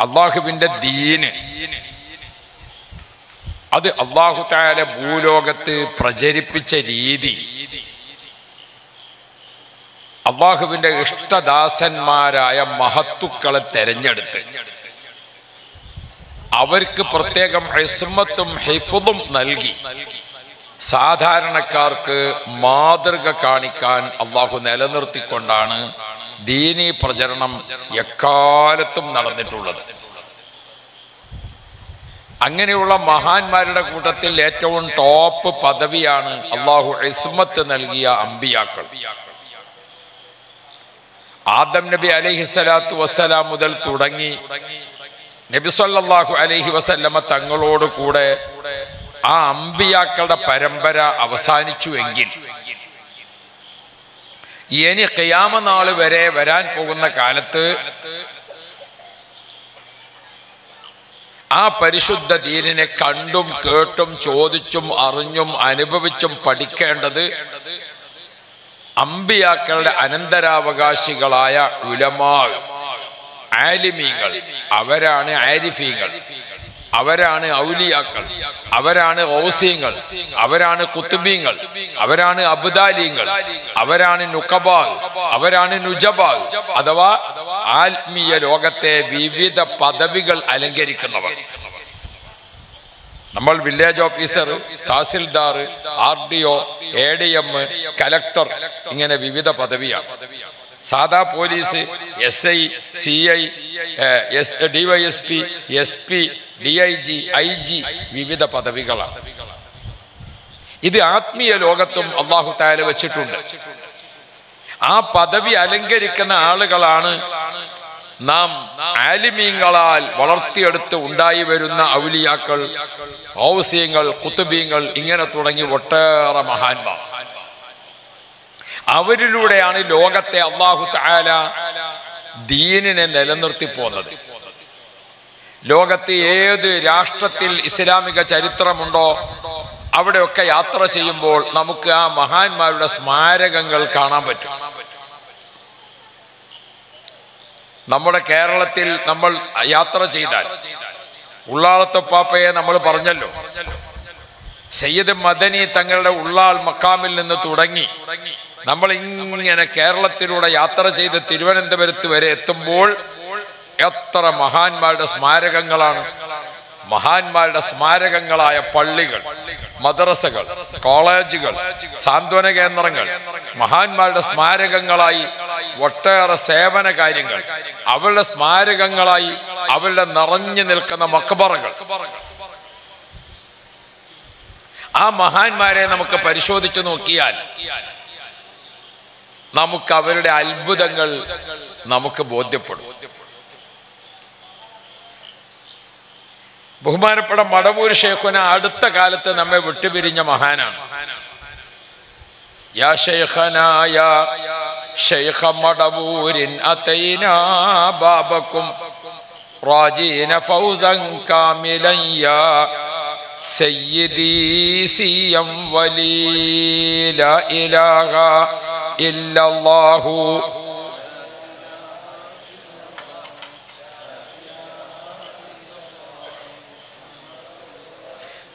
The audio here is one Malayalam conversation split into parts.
അള്ളാഹുവിന്റെ ദീന്. അത് അള്ളാഹു താല ഭൂലോകത്ത് പ്രചരിപ്പിച്ച രീതി. അള്ളാഹുവിന്റെ ഇഷ്ടദാസന്മാരായ മഹത്തുക്കളെ തെരഞ്ഞെടുത്ത്. അവർക്ക് പ്രത്യേകം ഇസ്മത്തും ഹിഫുദും നൽകി. സാധാരണക്കാർക്ക് മാതൃക കാണിക്കാൻ അള്ളാഹു നിലനിർത്തിക്കൊണ്ടാണ് ദീനി പ്രചരണം എക്കാലത്തും നടന്നിട്ടുള്ളത്. അങ്ങനെയുള്ള മഹാന്മാരുടെ കൂട്ടത്തിൽ ഏറ്റവും ടോപ്പ് പദവിയാണ് അള്ളാഹു ഇസ്മത്ത് നൽകിയ അമ്പിയാക്കൾ. ആദം നബി അലൈഹി സ്വലാത്തു വസ്സലാം മുതൽ തുടങ്ങി നബി സല്ലല്ലാഹു അലൈഹി വസല്ലമ തങ്ങളോട് കൂടെ ആ അമ്പിയാക്കളുടെ പരമ്പര അവസാനിച്ചു അവസാനിച്ചുവെങ്കിൽ ഇനി ഖിയാമ നാൾ വരെ വരാൻ പോകുന്ന കാലത്ത് ആ പരിശുദ്ധ ദീനിനെ കണ്ടും കേട്ടും ചോദിച്ചും അറിഞ്ഞും അനുഭവിച്ചും പഠിക്കേണ്ടത് അമ്പിയാക്കളുടെ അനന്തരാവകാശികളായ ഉലമാൾ ആലിമീങ്ങൾ അവരാണ് ആരിഫീങ്ങൾ. അവരാണ് ഔലിയാക്കൾ അവരാണ് ഓസിയങ്ങൾ അവരാണ് കുത്തുബീങ്ങൾ അവരാണ് അബുദാലിയങ്ങൾ അവരാണ് നുക്കബാഗ് അവരാണ് നുജബാൽ അഥവാ ആത്മീയ ലോകത്തെ വിവിധ പദവികൾ അലങ്കരിക്കുന്നവർ. നമ്മൾ village officer tahsildar R D O A D M collector ഇങ്ങനെ വിവിധ പദവിയാണ്. സാധാ police S I C I S D Y S P S P D I G I G വിവിധ പദവികളാണ്. ഇത് ആത്മീയ ലോകത്തും അള്ളാഹു താല വെച്ചിട്ടുണ്ട്. ആ പദവി അലങ്കരിക്കുന്ന ആളുകളാണ് നാം ആലിമീങ്ങളാൽ വളർത്തിയെടുത്ത് ഉണ്ടായി വരുന്ന ഔലിയാക്കൾ ഔസ്യങ്ങൾ കുത്തുബീങ്ങൾ ഇങ്ങനെ തുടങ്ങി ഒട്ടേറെ മഹാന്മാർ. അവരിലൂടെയാണ് ലോകത്തെ അള്ളാഹു താല ദീനിനെ നിലനിർത്തി പോന്നത്. ലോകത്തെ ഏത് രാഷ്ട്രത്തിൽ ഇസ്ലാമിക ചരിത്രമുണ്ടോ അവിടെയൊക്കെ യാത്ര ചെയ്യുമ്പോൾ നമുക്ക് ആ മഹാന്മാരുടെ സ്മാരകങ്ങൾ കാണാൻ പറ്റും. നമ്മുടെ കേരളത്തിൽ നമ്മൾ യാത്ര ചെയ്താൽ ഉള്ളാളത്തപ്പാപ്പയെ നമ്മൾ പറഞ്ഞല്ലോ സയ്യിദ് മദനി തങ്ങളുടെ ഉള്ളാൾ മക്കാമിൽ നിന്ന് തുടങ്ങി നമ്മൾ ഇങ്ങനെ കേരളത്തിലൂടെ യാത്ര ചെയ്ത് തിരുവനന്തപുരത്ത് വരെ എത്തുമ്പോൾ എത്ര മഹാന്മാരുടെ സ്മാരകങ്ങളാണ്. മഹാന്മാരുടെ സ്മാരകങ്ങളായ പള്ളികൾ മദ്രസകൾ കോളേജുകൾ സാന്ത്വന കേന്ദ്രങ്ങൾ മഹാന്മാരുടെ സ്മാരകങ്ങളായി ഒട്ടേറെ സേവന കാര്യങ്ങൾ അവരുടെ സ്മാരകങ്ങളായി അവരുടെ നിറഞ്ഞു നിൽക്കുന്ന മക്ബറകൾ. ആ മഹാന്മാരെ നമുക്ക് പരിശോധിച്ചു നോക്കിയാൽ നമുക്ക് അവരുടെ അത്ഭുതങ്ങൾ നമുക്ക് ബോധ്യപ്പെടും. ബഹുമാനപ്പെട്ട മടവൂർ ഷേഖുന അടുത്ത കാലത്ത് നമ്മെ വിട്ടുപിരിഞ്ഞ മഹാനാണ്. യാ ഷൈഖനാ യാ ഷൈഖ മടവൂരിൻ അതൈനാ ബാബക്കും റാജീന ഫൗസൻ കാമിലൻ യാ സയ്യിദി സിയം വലി ലാ ഇലാഹ إلا الله.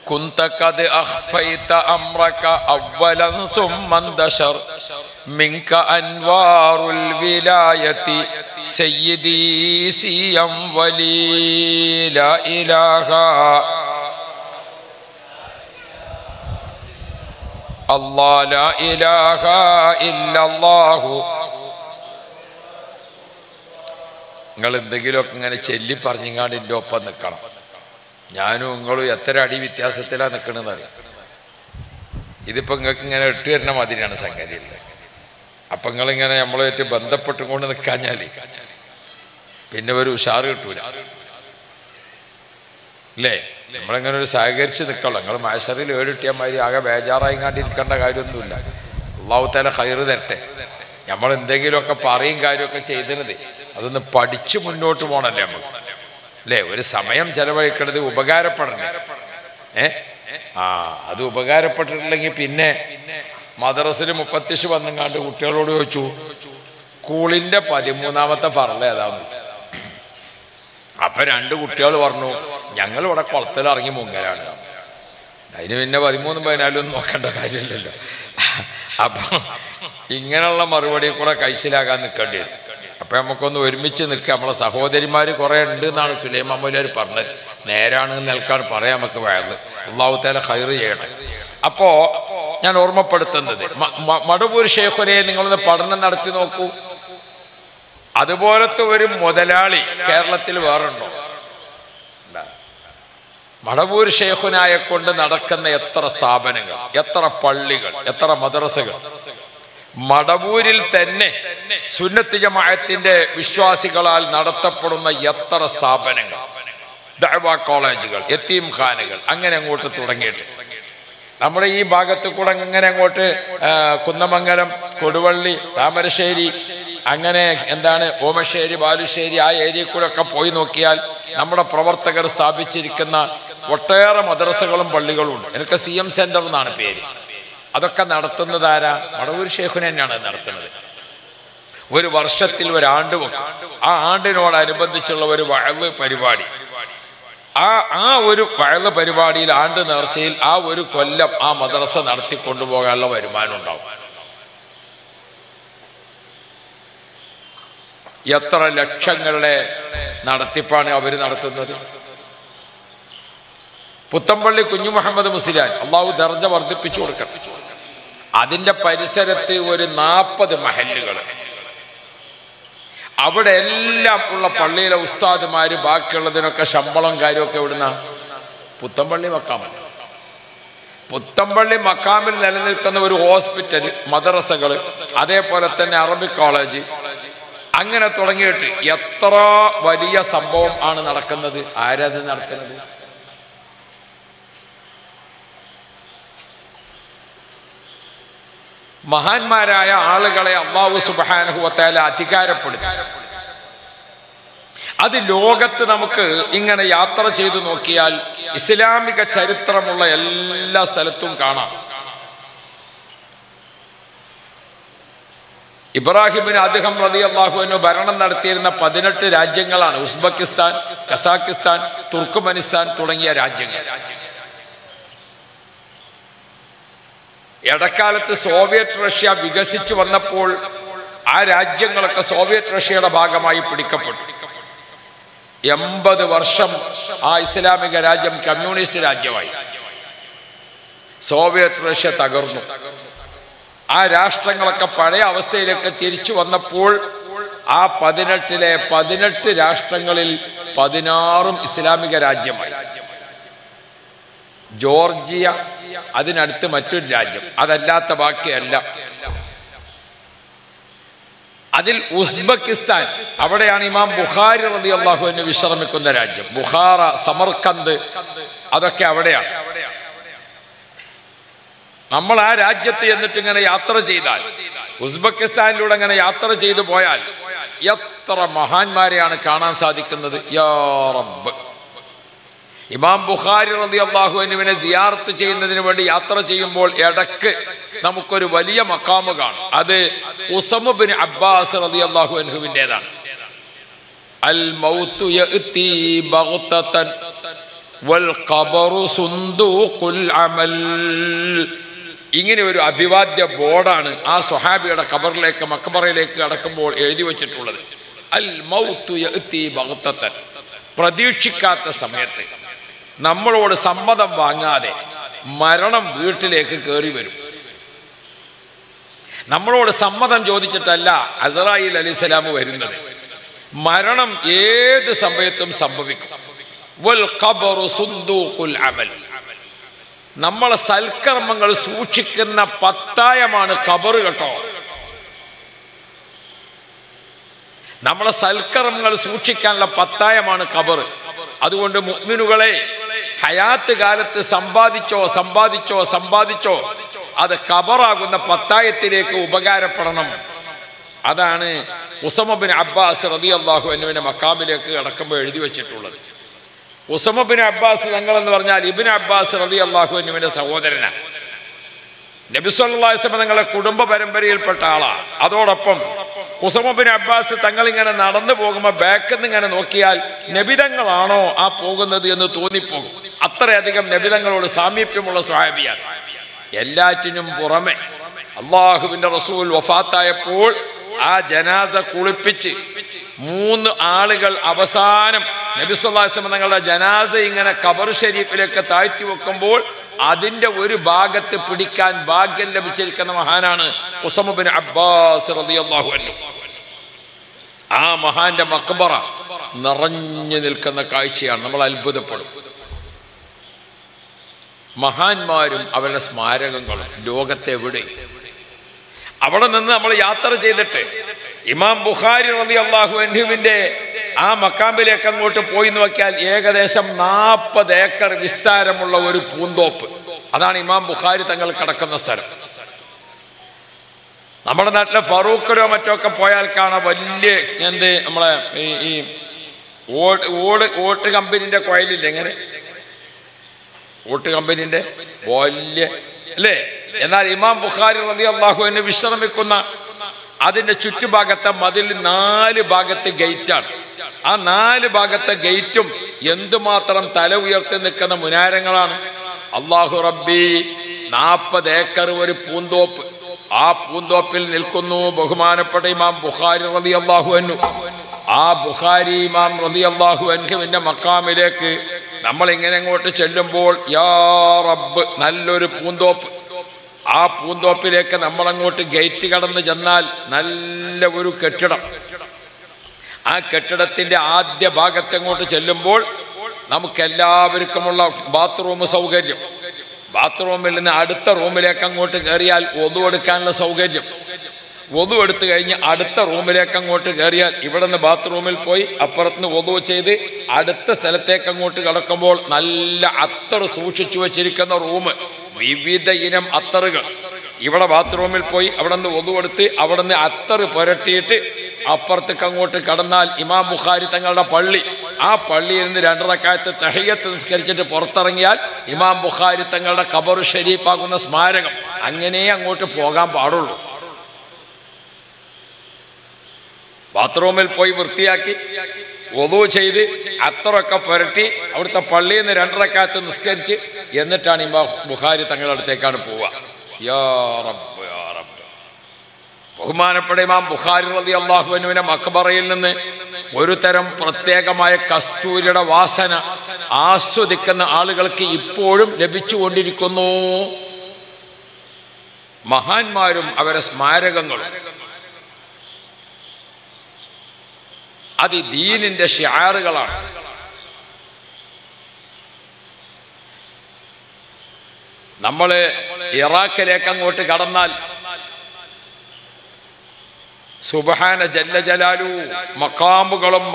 كنت قد أخفيت أمرك أولا ثم اندشر منك أنوار الولاية. سيدي سيا ولي لا إله. الله لا إله إلا الله നിങ്ങൾ എന്തെങ്കിലുമൊക്കെ ഇങ്ങനെ ചൊല്ലി പറഞ്ഞിങ്ങാണ്ട് എൻ്റെ ഒപ്പം നിൽക്കണം ഞാനും നിങ്ങളും എത്ര അടി വ്യത്യാസത്തിലാണ് നിൽക്കണമെന്ന് അറിയാം ഇതിപ്പോ നിങ്ങൾക്ക് ഇങ്ങനെ ഇട്ട് തരുന്ന മാതിരിയാണ് സംഗതി അപ്പൊ നിങ്ങളിങ്ങനെ നമ്മളായിട്ട് ബന്ധപ്പെട്ടും കൊണ്ട് നിൽക്കാഞ്ഞാല് പിന്നെ ഒരു ഉഷാറ് കിട്ടൂല അല്ലേ നമ്മളിങ്ങനെ ഒരു സഹകരിച്ച് നിൽക്കണം നിങ്ങൾ മാഷറിൽ ഏടിട്ടിയാൽ മാതിരി ആകെ ബേജാറായി കാണ്ടിരിക്കേണ്ട കാര്യമൊന്നുമില്ല. അള്ളാഹുത്താല കയറ് തരട്ടെ. നമ്മൾ എന്തെങ്കിലുമൊക്കെ പറയും കാര്യമൊക്കെ ചെയ്തിരുന്നത് അതൊന്ന് പഠിച്ച് മുന്നോട്ട് പോകണല്ലേ നമുക്ക്? അല്ലേ? ഒരു സമയം ചെലവഴിക്കണത് ഉപകാരപ്പെടണം. ഏ? ആ അത് ഉപകാരപ്പെട്ടിട്ടില്ലെങ്കിൽ പിന്നെ മദ്രസിൽ മുപ്പത്തിഷ് വന്നെങ്ങാണ്ട് കുട്ടികളോട് ചോദിച്ചു സ്കൂളിന്റെ പതിമൂന്നാമത്തെ പറല ഏതാന്ന്? അപ്പൊ രണ്ട് കുട്ടികൾ പറഞ്ഞു ഞങ്ങൾ ഇവിടെ കുളത്തിൽ ഇറങ്ങി മുങ്ങലാണ്. അതിന് പിന്നെ പതിമൂന്നും പതിനാലും നോക്കേണ്ട കാര്യമില്ലല്ലോ. അപ്പൊ ഇങ്ങനെയുള്ള മറുപടി കൂടെ കഴിച്ചിലാകാൻ നിൽക്കേണ്ടി വരും. അപ്പൊ നമുക്കൊന്ന് ഒരുമിച്ച് നിൽക്കുക നമ്മളെ സഹോദരിമാർ കുറെ ഉണ്ട് എന്നാണ് സുലൈമാൻ മൗലിയാർ പറഞ്ഞത്. നേരാണ് നിൽക്കാൻ പറയാൻ നമുക്ക് വേണ്ടത് അള്ളാഹു തേല ഹൈർ ചെയ്യട്ടെ. അപ്പോൾ ഞാൻ ഓർമ്മപ്പെടുത്തുന്നത് മടുപൂർ ഷേഖുനെ നിങ്ങളൊന്ന് പഠനം നടത്തി നോക്കൂ. അതുപോലത്തെ ഒരു മുതലാളി കേരളത്തിൽ വേറെ ഇല്ല. മടവൂർ ഷേഖുനായെ കൊണ്ട് നടക്കുന്ന എത്ര സ്ഥാപനങ്ങൾ എത്ര പള്ളികൾ എത്ര മദ്രസകൾ. മടവൂരിൽ തന്നെ സുന്നത്ത് ജമാഅത്തിന്റെ വിശ്വാസികളാൽ നടത്തപ്പെടുന്ന എത്ര സ്ഥാപനങ്ങൾ. ദഅവ കോളേജുകൾ യത്തീം ഖാനുകൾ അങ്ങനെ അങ്ങോട്ട് തുടങ്ങിയിട്ട്. നമ്മുടെ ഈ ഭാഗത്ത് കൂടെ അങ്ങനെ അങ്ങോട്ട് കുന്നമംഗലം കൊടുവള്ളി താമരശ്ശേരി അങ്ങനെ എന്താണ് ഓമശ്ശേരി ബാലുശ്ശേരി ആ ഏരിയയിൽ കൂടെ ഒക്കെ പോയി നോക്കിയാൽ നമ്മുടെ പ്രവർത്തകർ സ്ഥാപിച്ചിരിക്കുന്ന ഒട്ടേറെ മദ്രസകളും പള്ളികളും ഉണ്ട്. എനിക്ക് സി എം സെന്റർ എന്നാണ് പേര്. അതൊക്കെ നടത്തുന്നത് ആരാ? മടവൂർ ഷേഖുൻ തന്നെയാണ് നടത്തുന്നത്. ഒരു വർഷത്തിൽ ഒരു ആണ്ട് ആ ആണ്ടിനോടനുബന്ധിച്ചുള്ള ഒരു വഴവ് പരിപാടി. ആ ആ ഒരു വഴവ് പരിപാടിയിൽ ആണ്ട് നേർച്ചയിൽ ആ ഒരു കൊല്ലം ആ മദ്രസ നടത്തി കൊണ്ടുപോകാനുള്ള വരുമാനം ഉണ്ടാവും. എത്ര ലക്ഷങ്ങളുടെ നടത്തിപ്പാണ് അവർ നടത്തുന്നത്? പുത്തമ്പള്ളി കുഞ്ഞു മുഹമ്മദ് മുസ്ലിയാൻ അള്ളാഹു ദർജ വർദ്ധിപ്പിച്ചു കൊടുക്കണം. അതിന്റെ പരിസരത്ത് ഒരു നാൽപ്പത് മഹല്ലുകൾ അവിടെ എല്ലാം ഉള്ള പള്ളിയിലെ ഉസ്താദുമാര് ബാക്കിയുള്ളതിനൊക്കെ ശമ്പളം കാര്യമൊക്കെ ഇവിടുന്ന പുത്തമ്പള്ളി മക്കാമൽ. പുത്തമ്പള്ളി മക്കാമിൽ നിലനിൽക്കുന്ന ഒരു ഹോസ്പിറ്റൽ മദ്രസകൾ അതേപോലെ തന്നെ അറബിക് കോളേജ്. അങ്ങനെ തുടങ്ങിയിട്ട് എത്ര വലിയ സംഭവം ആണ് നടക്കുന്നത്? ആരാധന നടക്കുന്നത് മഹാന്മാരായ ആളുകളെ അള്ളാഹു സുബാനുഭവത്താല അധികാരപ്പെടുത്തി. അത് ലോകത്ത് നമുക്ക് ഇങ്ങനെ യാത്ര ചെയ്തു നോക്കിയാൽ ഇസ്ലാമിക ചരിത്രമുള്ള എല്ലാ സ്ഥലത്തും കാണാം. ഇബ്രാഹിമിന് അദ്ദേഹം റതി അള്ളാഹുവിന് ഭരണം നടത്തിയിരുന്ന പതിനെട്ട് രാജ്യങ്ങളാണ്. ഉസ്ബെക്കിസ്ഥാൻ കസാക്കിസ്ഥാൻ തുർക്കുമനിസ്ഥാൻ തുടങ്ങിയ രാജ്യങ്ങൾ. ഇടക്കാലത്ത് സോവിയറ്റ് റഷ്യ വികസിച്ചു വന്നപ്പോൾ ആ രാജ്യങ്ങളൊക്കെ സോവിയറ്റ് റഷ്യയുടെ ഭാഗമായി പിടിക്കപ്പെട്ടു. എൺപത് വർഷം ആ ഇസ്ലാമിക രാജ്യം കമ്മ്യൂണിസ്റ്റ് രാജ്യമായി. സോവിയറ്റ് റഷ്യ തകർന്നു. ആ രാഷ്ട്രങ്ങളൊക്കെ പഴയ അവസ്ഥയിലൊക്കെ തിരിച്ചു വന്നപ്പോൾ ആ പതിനെട്ടിലെ പതിനെട്ട് രാഷ്ട്രങ്ങളിൽ പതിനാറും ഇസ്ലാമിക രാജ്യമായി. ജോർജിയ അതിനടുത്ത് മറ്റൊരു രാജ്യം. അതല്ലാത്ത ബാക്കിയല്ല. അതിൽ ഉസ്ബെക്കിസ്ഥാൻ. അവിടെയാണ് ഇമാം ബുഖാരി റതി അള്ളാഹുവിന് വിശ്രമിക്കുന്ന രാജ്യം. ബുഖാറ സമർക്കന്ത് അതൊക്കെ അവിടെയാണ്. നമ്മൾ ആ രാജ്യത്ത് എന്നിട്ട് ഇങ്ങനെ യാത്ര ചെയ്താൽ ഉസ്ബെക്കിസ്ഥാനിലൂടെ അങ്ങനെ യാത്ര ചെയ്തു പോയാൽ എത്ര മഹാന്മാരെയാണ് കാണാൻ സാധിക്കുന്നത്? യാ റബ്ബ്. ഇമാം ബുഖാരി റതി അള്ളാഹുവിനെ സിയാർത്ത് ചെയ്യുന്നതിന് വേണ്ടി യാത്ര ചെയ്യുമ്പോൾ ഇടയ്ക്ക് നമുക്കൊരു വലിയ മക്കാമ് കാണും. അത് ഉസമുബിൻ അബ്ബാസ് റതി സുന്ദൂഖുൽ അമൽ. ഇങ്ങനെ ഒരു അഭിവാദ്യ ബോർഡാണ് ആ സ്വഹാബിയുടെ കബറിലേക്ക് മക്കബറയിലേക്ക് കടക്കുമ്പോൾ എഴുതി വച്ചിട്ടുള്ളത്. അൽ മൗത്തു പ്രതീക്ഷിക്കാത്ത സമയത്ത്. നമ്മളോട് സമ്മതം വാങ്ങാതെ മരണം വീട്ടിലേക്ക് കയറി വരും. നമ്മളോട് സമ്മതം ചോദിച്ചിട്ടല്ല അസറായിൽ അലിസ്ലാം വരുന്നത്. മരണം ഏത് സമയത്തും സംഭവിക്കും. നമ്മളെ സൽക്കർമ്മങ്ങൾ സൂക്ഷിക്കുന്ന പത്തായമാണ് ഖബറ് കേട്ടോ. നമ്മളെ സൽക്കർമ്മങ്ങൾ സൂക്ഷിക്കാനുള്ള പത്തായമാണ് കബർ അതുകൊണ്ട് മുഅ്മിനുകളെ ഹയാത്ത് കാലത്ത് സമ്പാദിച്ചോ സമ്പാദിച്ചോ സമ്പാദിച്ചോ അത് കബറാകുന്ന പത്തായത്തിലേക്ക് ഉപകാരപ്പെടണം. അതാണ് ഉസമബിൻ അബ്ബാസ് റബി അള്ളാഹു എന്നുവിനെ മക്കാമിലേക്ക് കടക്കുമ്പോൾ എഴുതി വെച്ചിട്ടുള്ളത്. ഉസമബിൻ അബ്ബാസ് തങ്ങൾ എന്ന് പറഞ്ഞാൽ ഇബിൻ അബ്ബാസ് റബി അള്ളാഹു എന്നുവിന്റെ സഹോദരനാണ് നബിസ്വല്ലാസ്മ തങ്ങളുടെ കുടുംബ പരമ്പരയിൽപ്പെട്ട ആളാണ് അതോടൊപ്പം കുസമബിൻ അബ്ബാസ് തങ്ങൾ ഇങ്ങനെ നടന്നു പോകുമ്പോൾ ബാക്കിൽ നിന്ന് ഇങ്ങനെ നോക്കിയാൽ നബിതങ്ങളാണോ ആ പോകുന്നത് എന്ന് തോന്നിപ്പോകും. അത്രയധികം നബിതങ്ങളോട് സാമീപ്യമുള്ള സ്വാഭിയാണ് എല്ലാറ്റിനും പുറമെ അള്ളാഹുവിന്റെ റസൂൽ വഫാത്തായപ്പോൾ ആ ജനാസ കുളിപ്പിച്ച് മൂന്ന് ആളുകൾ അവസാനം നബിസ്വല്ലാസ്ലം തങ്ങളുടെ ജനാസ ഇങ്ങനെ കബർ ഷരീഫിലേക്ക് താഴ്ത്തി വെക്കുമ്പോൾ അതിന്റെ ഒരു ഭാഗത്ത് പിടിക്കാൻ ഭാഗ്യം ലഭിച്ചിരിക്കുന്ന മഹാനാണ് അബ്ബാസ് റളിയല്ലാഹു അൻഹു. ആ മഹാന്റെ മക്ബറ നിറഞ്ഞു നിൽക്കുന്ന കാഴ്ചയാണ്. നമ്മൾ അത്ഭുതപ്പെടും. മഹാന്മാരും അവരുടെ സ്മാരകങ്ങളും ലോകത്തെവിടെ അവിടെ നിന്ന് നമ്മൾ യാത്ര ചെയ്തിട്ട് ഇമാം ബുഖാരി റളിയല്ലാഹു അൻഹുവിന്റെ ആ മക്കാമ്പിലേക്ക് അങ്ങോട്ട് പോയി നോക്കിയാൽ ഏകദേശം നാൽപ്പത് ഏക്കർ വിസ്താരമുള്ള ഒരു പൂന്തോപ്പ്. അതാണ് ഇമാം ബുഖാരി തങ്ങൾ കിടക്കുന്ന സ്ഥലം. നമ്മുടെ നാട്ടിലെ ഫറൂഖരോ മറ്റോ ഒക്കെ പോയാൽ കാണാം വലിയ എന്ത് നമ്മളെ ഈ ഓട് ഓട് ഓട്ട് കമ്പനിന്റെ കോയിലില്ലേ എങ്ങനെ ഓട്ട് കമ്പനിന്റെ വലിയ അല്ലേ? എന്നാൽ ഇമാം ബുഖാരി റതി അള്ളാഹുവിന് വിശ്രമിക്കുന്ന അതിന്റെ ചുറ്റുഭാഗത്തെ മതിൽ നാല് ഭാഗത്ത് ഗേറ്റാണ്. ആ നാല് ഭാഗത്തെ ഗേറ്റും എന്തുമാത്രം തല ഉയർത്തി നിൽക്കുന്ന മുനാരങ്ങളാണ്. അള്ളാഹു റബ്ബി നാൽപ്പത് ഏക്കർ ഒരു പൂന്തോപ്പ്. ആ പൂന്തോപ്പിൽ നിൽക്കുന്നു ബഹുമാനപ്പെട്ട ഇമാം ബുഖാരി റതി അള്ളാഹു അന്നു ആ ബുഖാരി ഇമാം റതി അള്ളാഹു അൻഹുവിന്റെ മക്കാമിലേക്ക് നമ്മൾ ഇങ്ങനെ അങ്ങോട്ട് ചെല്ലുമ്പോൾ യാ റബ്ബ് നല്ലൊരു പൂന്തോപ്പ്. ആ പൂന്തോപ്പിലേക്ക് നമ്മളങ്ങോട്ട് ഗേറ്റ് കടന്ന് ചെന്നാൽ നല്ല ഒരു കെട്ടിടം. ആ കെട്ടിടത്തിന്റെ ആദ്യ ഭാഗത്തെങ്ങോട്ട് ചെല്ലുമ്പോൾ നമുക്ക് എല്ലാവർക്കുമുള്ള ബാത്റൂം സൗകര്യം. ബാത്റൂമിൽ നിന്ന് അടുത്ത റൂമിലേക്ക് അങ്ങോട്ട് കയറിയാൽ ഒതു എടുക്കാനുള്ള സൗകര്യം. ഒതു എടുത്തു കഴിഞ്ഞ് അടുത്ത റൂമിലേക്ക് അങ്ങോട്ട് കയറിയാൽ ഇവിടെ നിന്ന് ബാത്റൂമിൽ പോയി അപ്പുറത്തുനിന്ന് ഒതു ചെയ്ത് അടുത്ത സ്ഥലത്തേക്ക് അങ്ങോട്ട് കിടക്കുമ്പോൾ നല്ല അത്തർ സൂക്ഷിച്ചു വച്ചിരിക്കുന്ന റൂം. വിവിധ ഇനം അത്തറുകൾ. ഇവിടെ ബാത്റൂമിൽ പോയി അവിടെ നിന്ന് ഒതു എടുത്ത് അവിടെ നിന്ന് അത്തർ പുരട്ടിയിട്ട് അപ്പുറത്തേക്ക് അങ്ങോട്ട് കടന്നാൽ ഇമാം ബുഖാരി തങ്ങളുടെ പള്ളി. ആ പള്ളിയിൽ നിന്ന് രണ്ടരക്കാലത്ത് തഹയ്യത്ത് നിസ്കരിച്ചിട്ട് പുറത്തിറങ്ങിയാൽ ഇമാം ബുഖാരി തങ്ങളുടെ കബർ ഷരീഫാകുന്ന സ്മാരകം. അങ്ങനെ അങ്ങോട്ട് പോകാൻ പാടുള്ളൂ. ബാത്റൂമിൽ പോയി വൃത്തിയാക്കി ഒതു ചെയ്ത് അത്രയൊക്കെ പുരട്ടി അവിടുത്തെ പള്ളിയിൽ നിന്ന് രണ്ടരക്കാലത്ത് നിസ്കരിച്ച് എന്നിട്ടാണ് ഇമാ ബുഖാരി തങ്ങളുടെ അടുത്തേക്കാണ് പോവുക. യാ ബഹുമാനപ്പെട്ട ഇമാം ബുഖാരി റതി അള്ളാഹുവിനുവിനെ മക്ബറയിൽ നിന്ന് ഒരു തരം പ്രത്യേകമായ കസ്തൂരിയുടെ വാസന ആസ്വദിക്കുന്ന ആളുകൾക്ക് ഇപ്പോഴും ലഭിച്ചുകൊണ്ടിരിക്കുന്നു. മഹാന്മാരും അവരെ സ്മാരകങ്ങളും. അത് ദീനിന്റെ ഷിയാറുകളാണ്. നമ്മൾ ഇറാഖിലേക്ക് അങ്ങോട്ട് കടന്നാൽ സുബഹാന ജല്ല ജലാലു.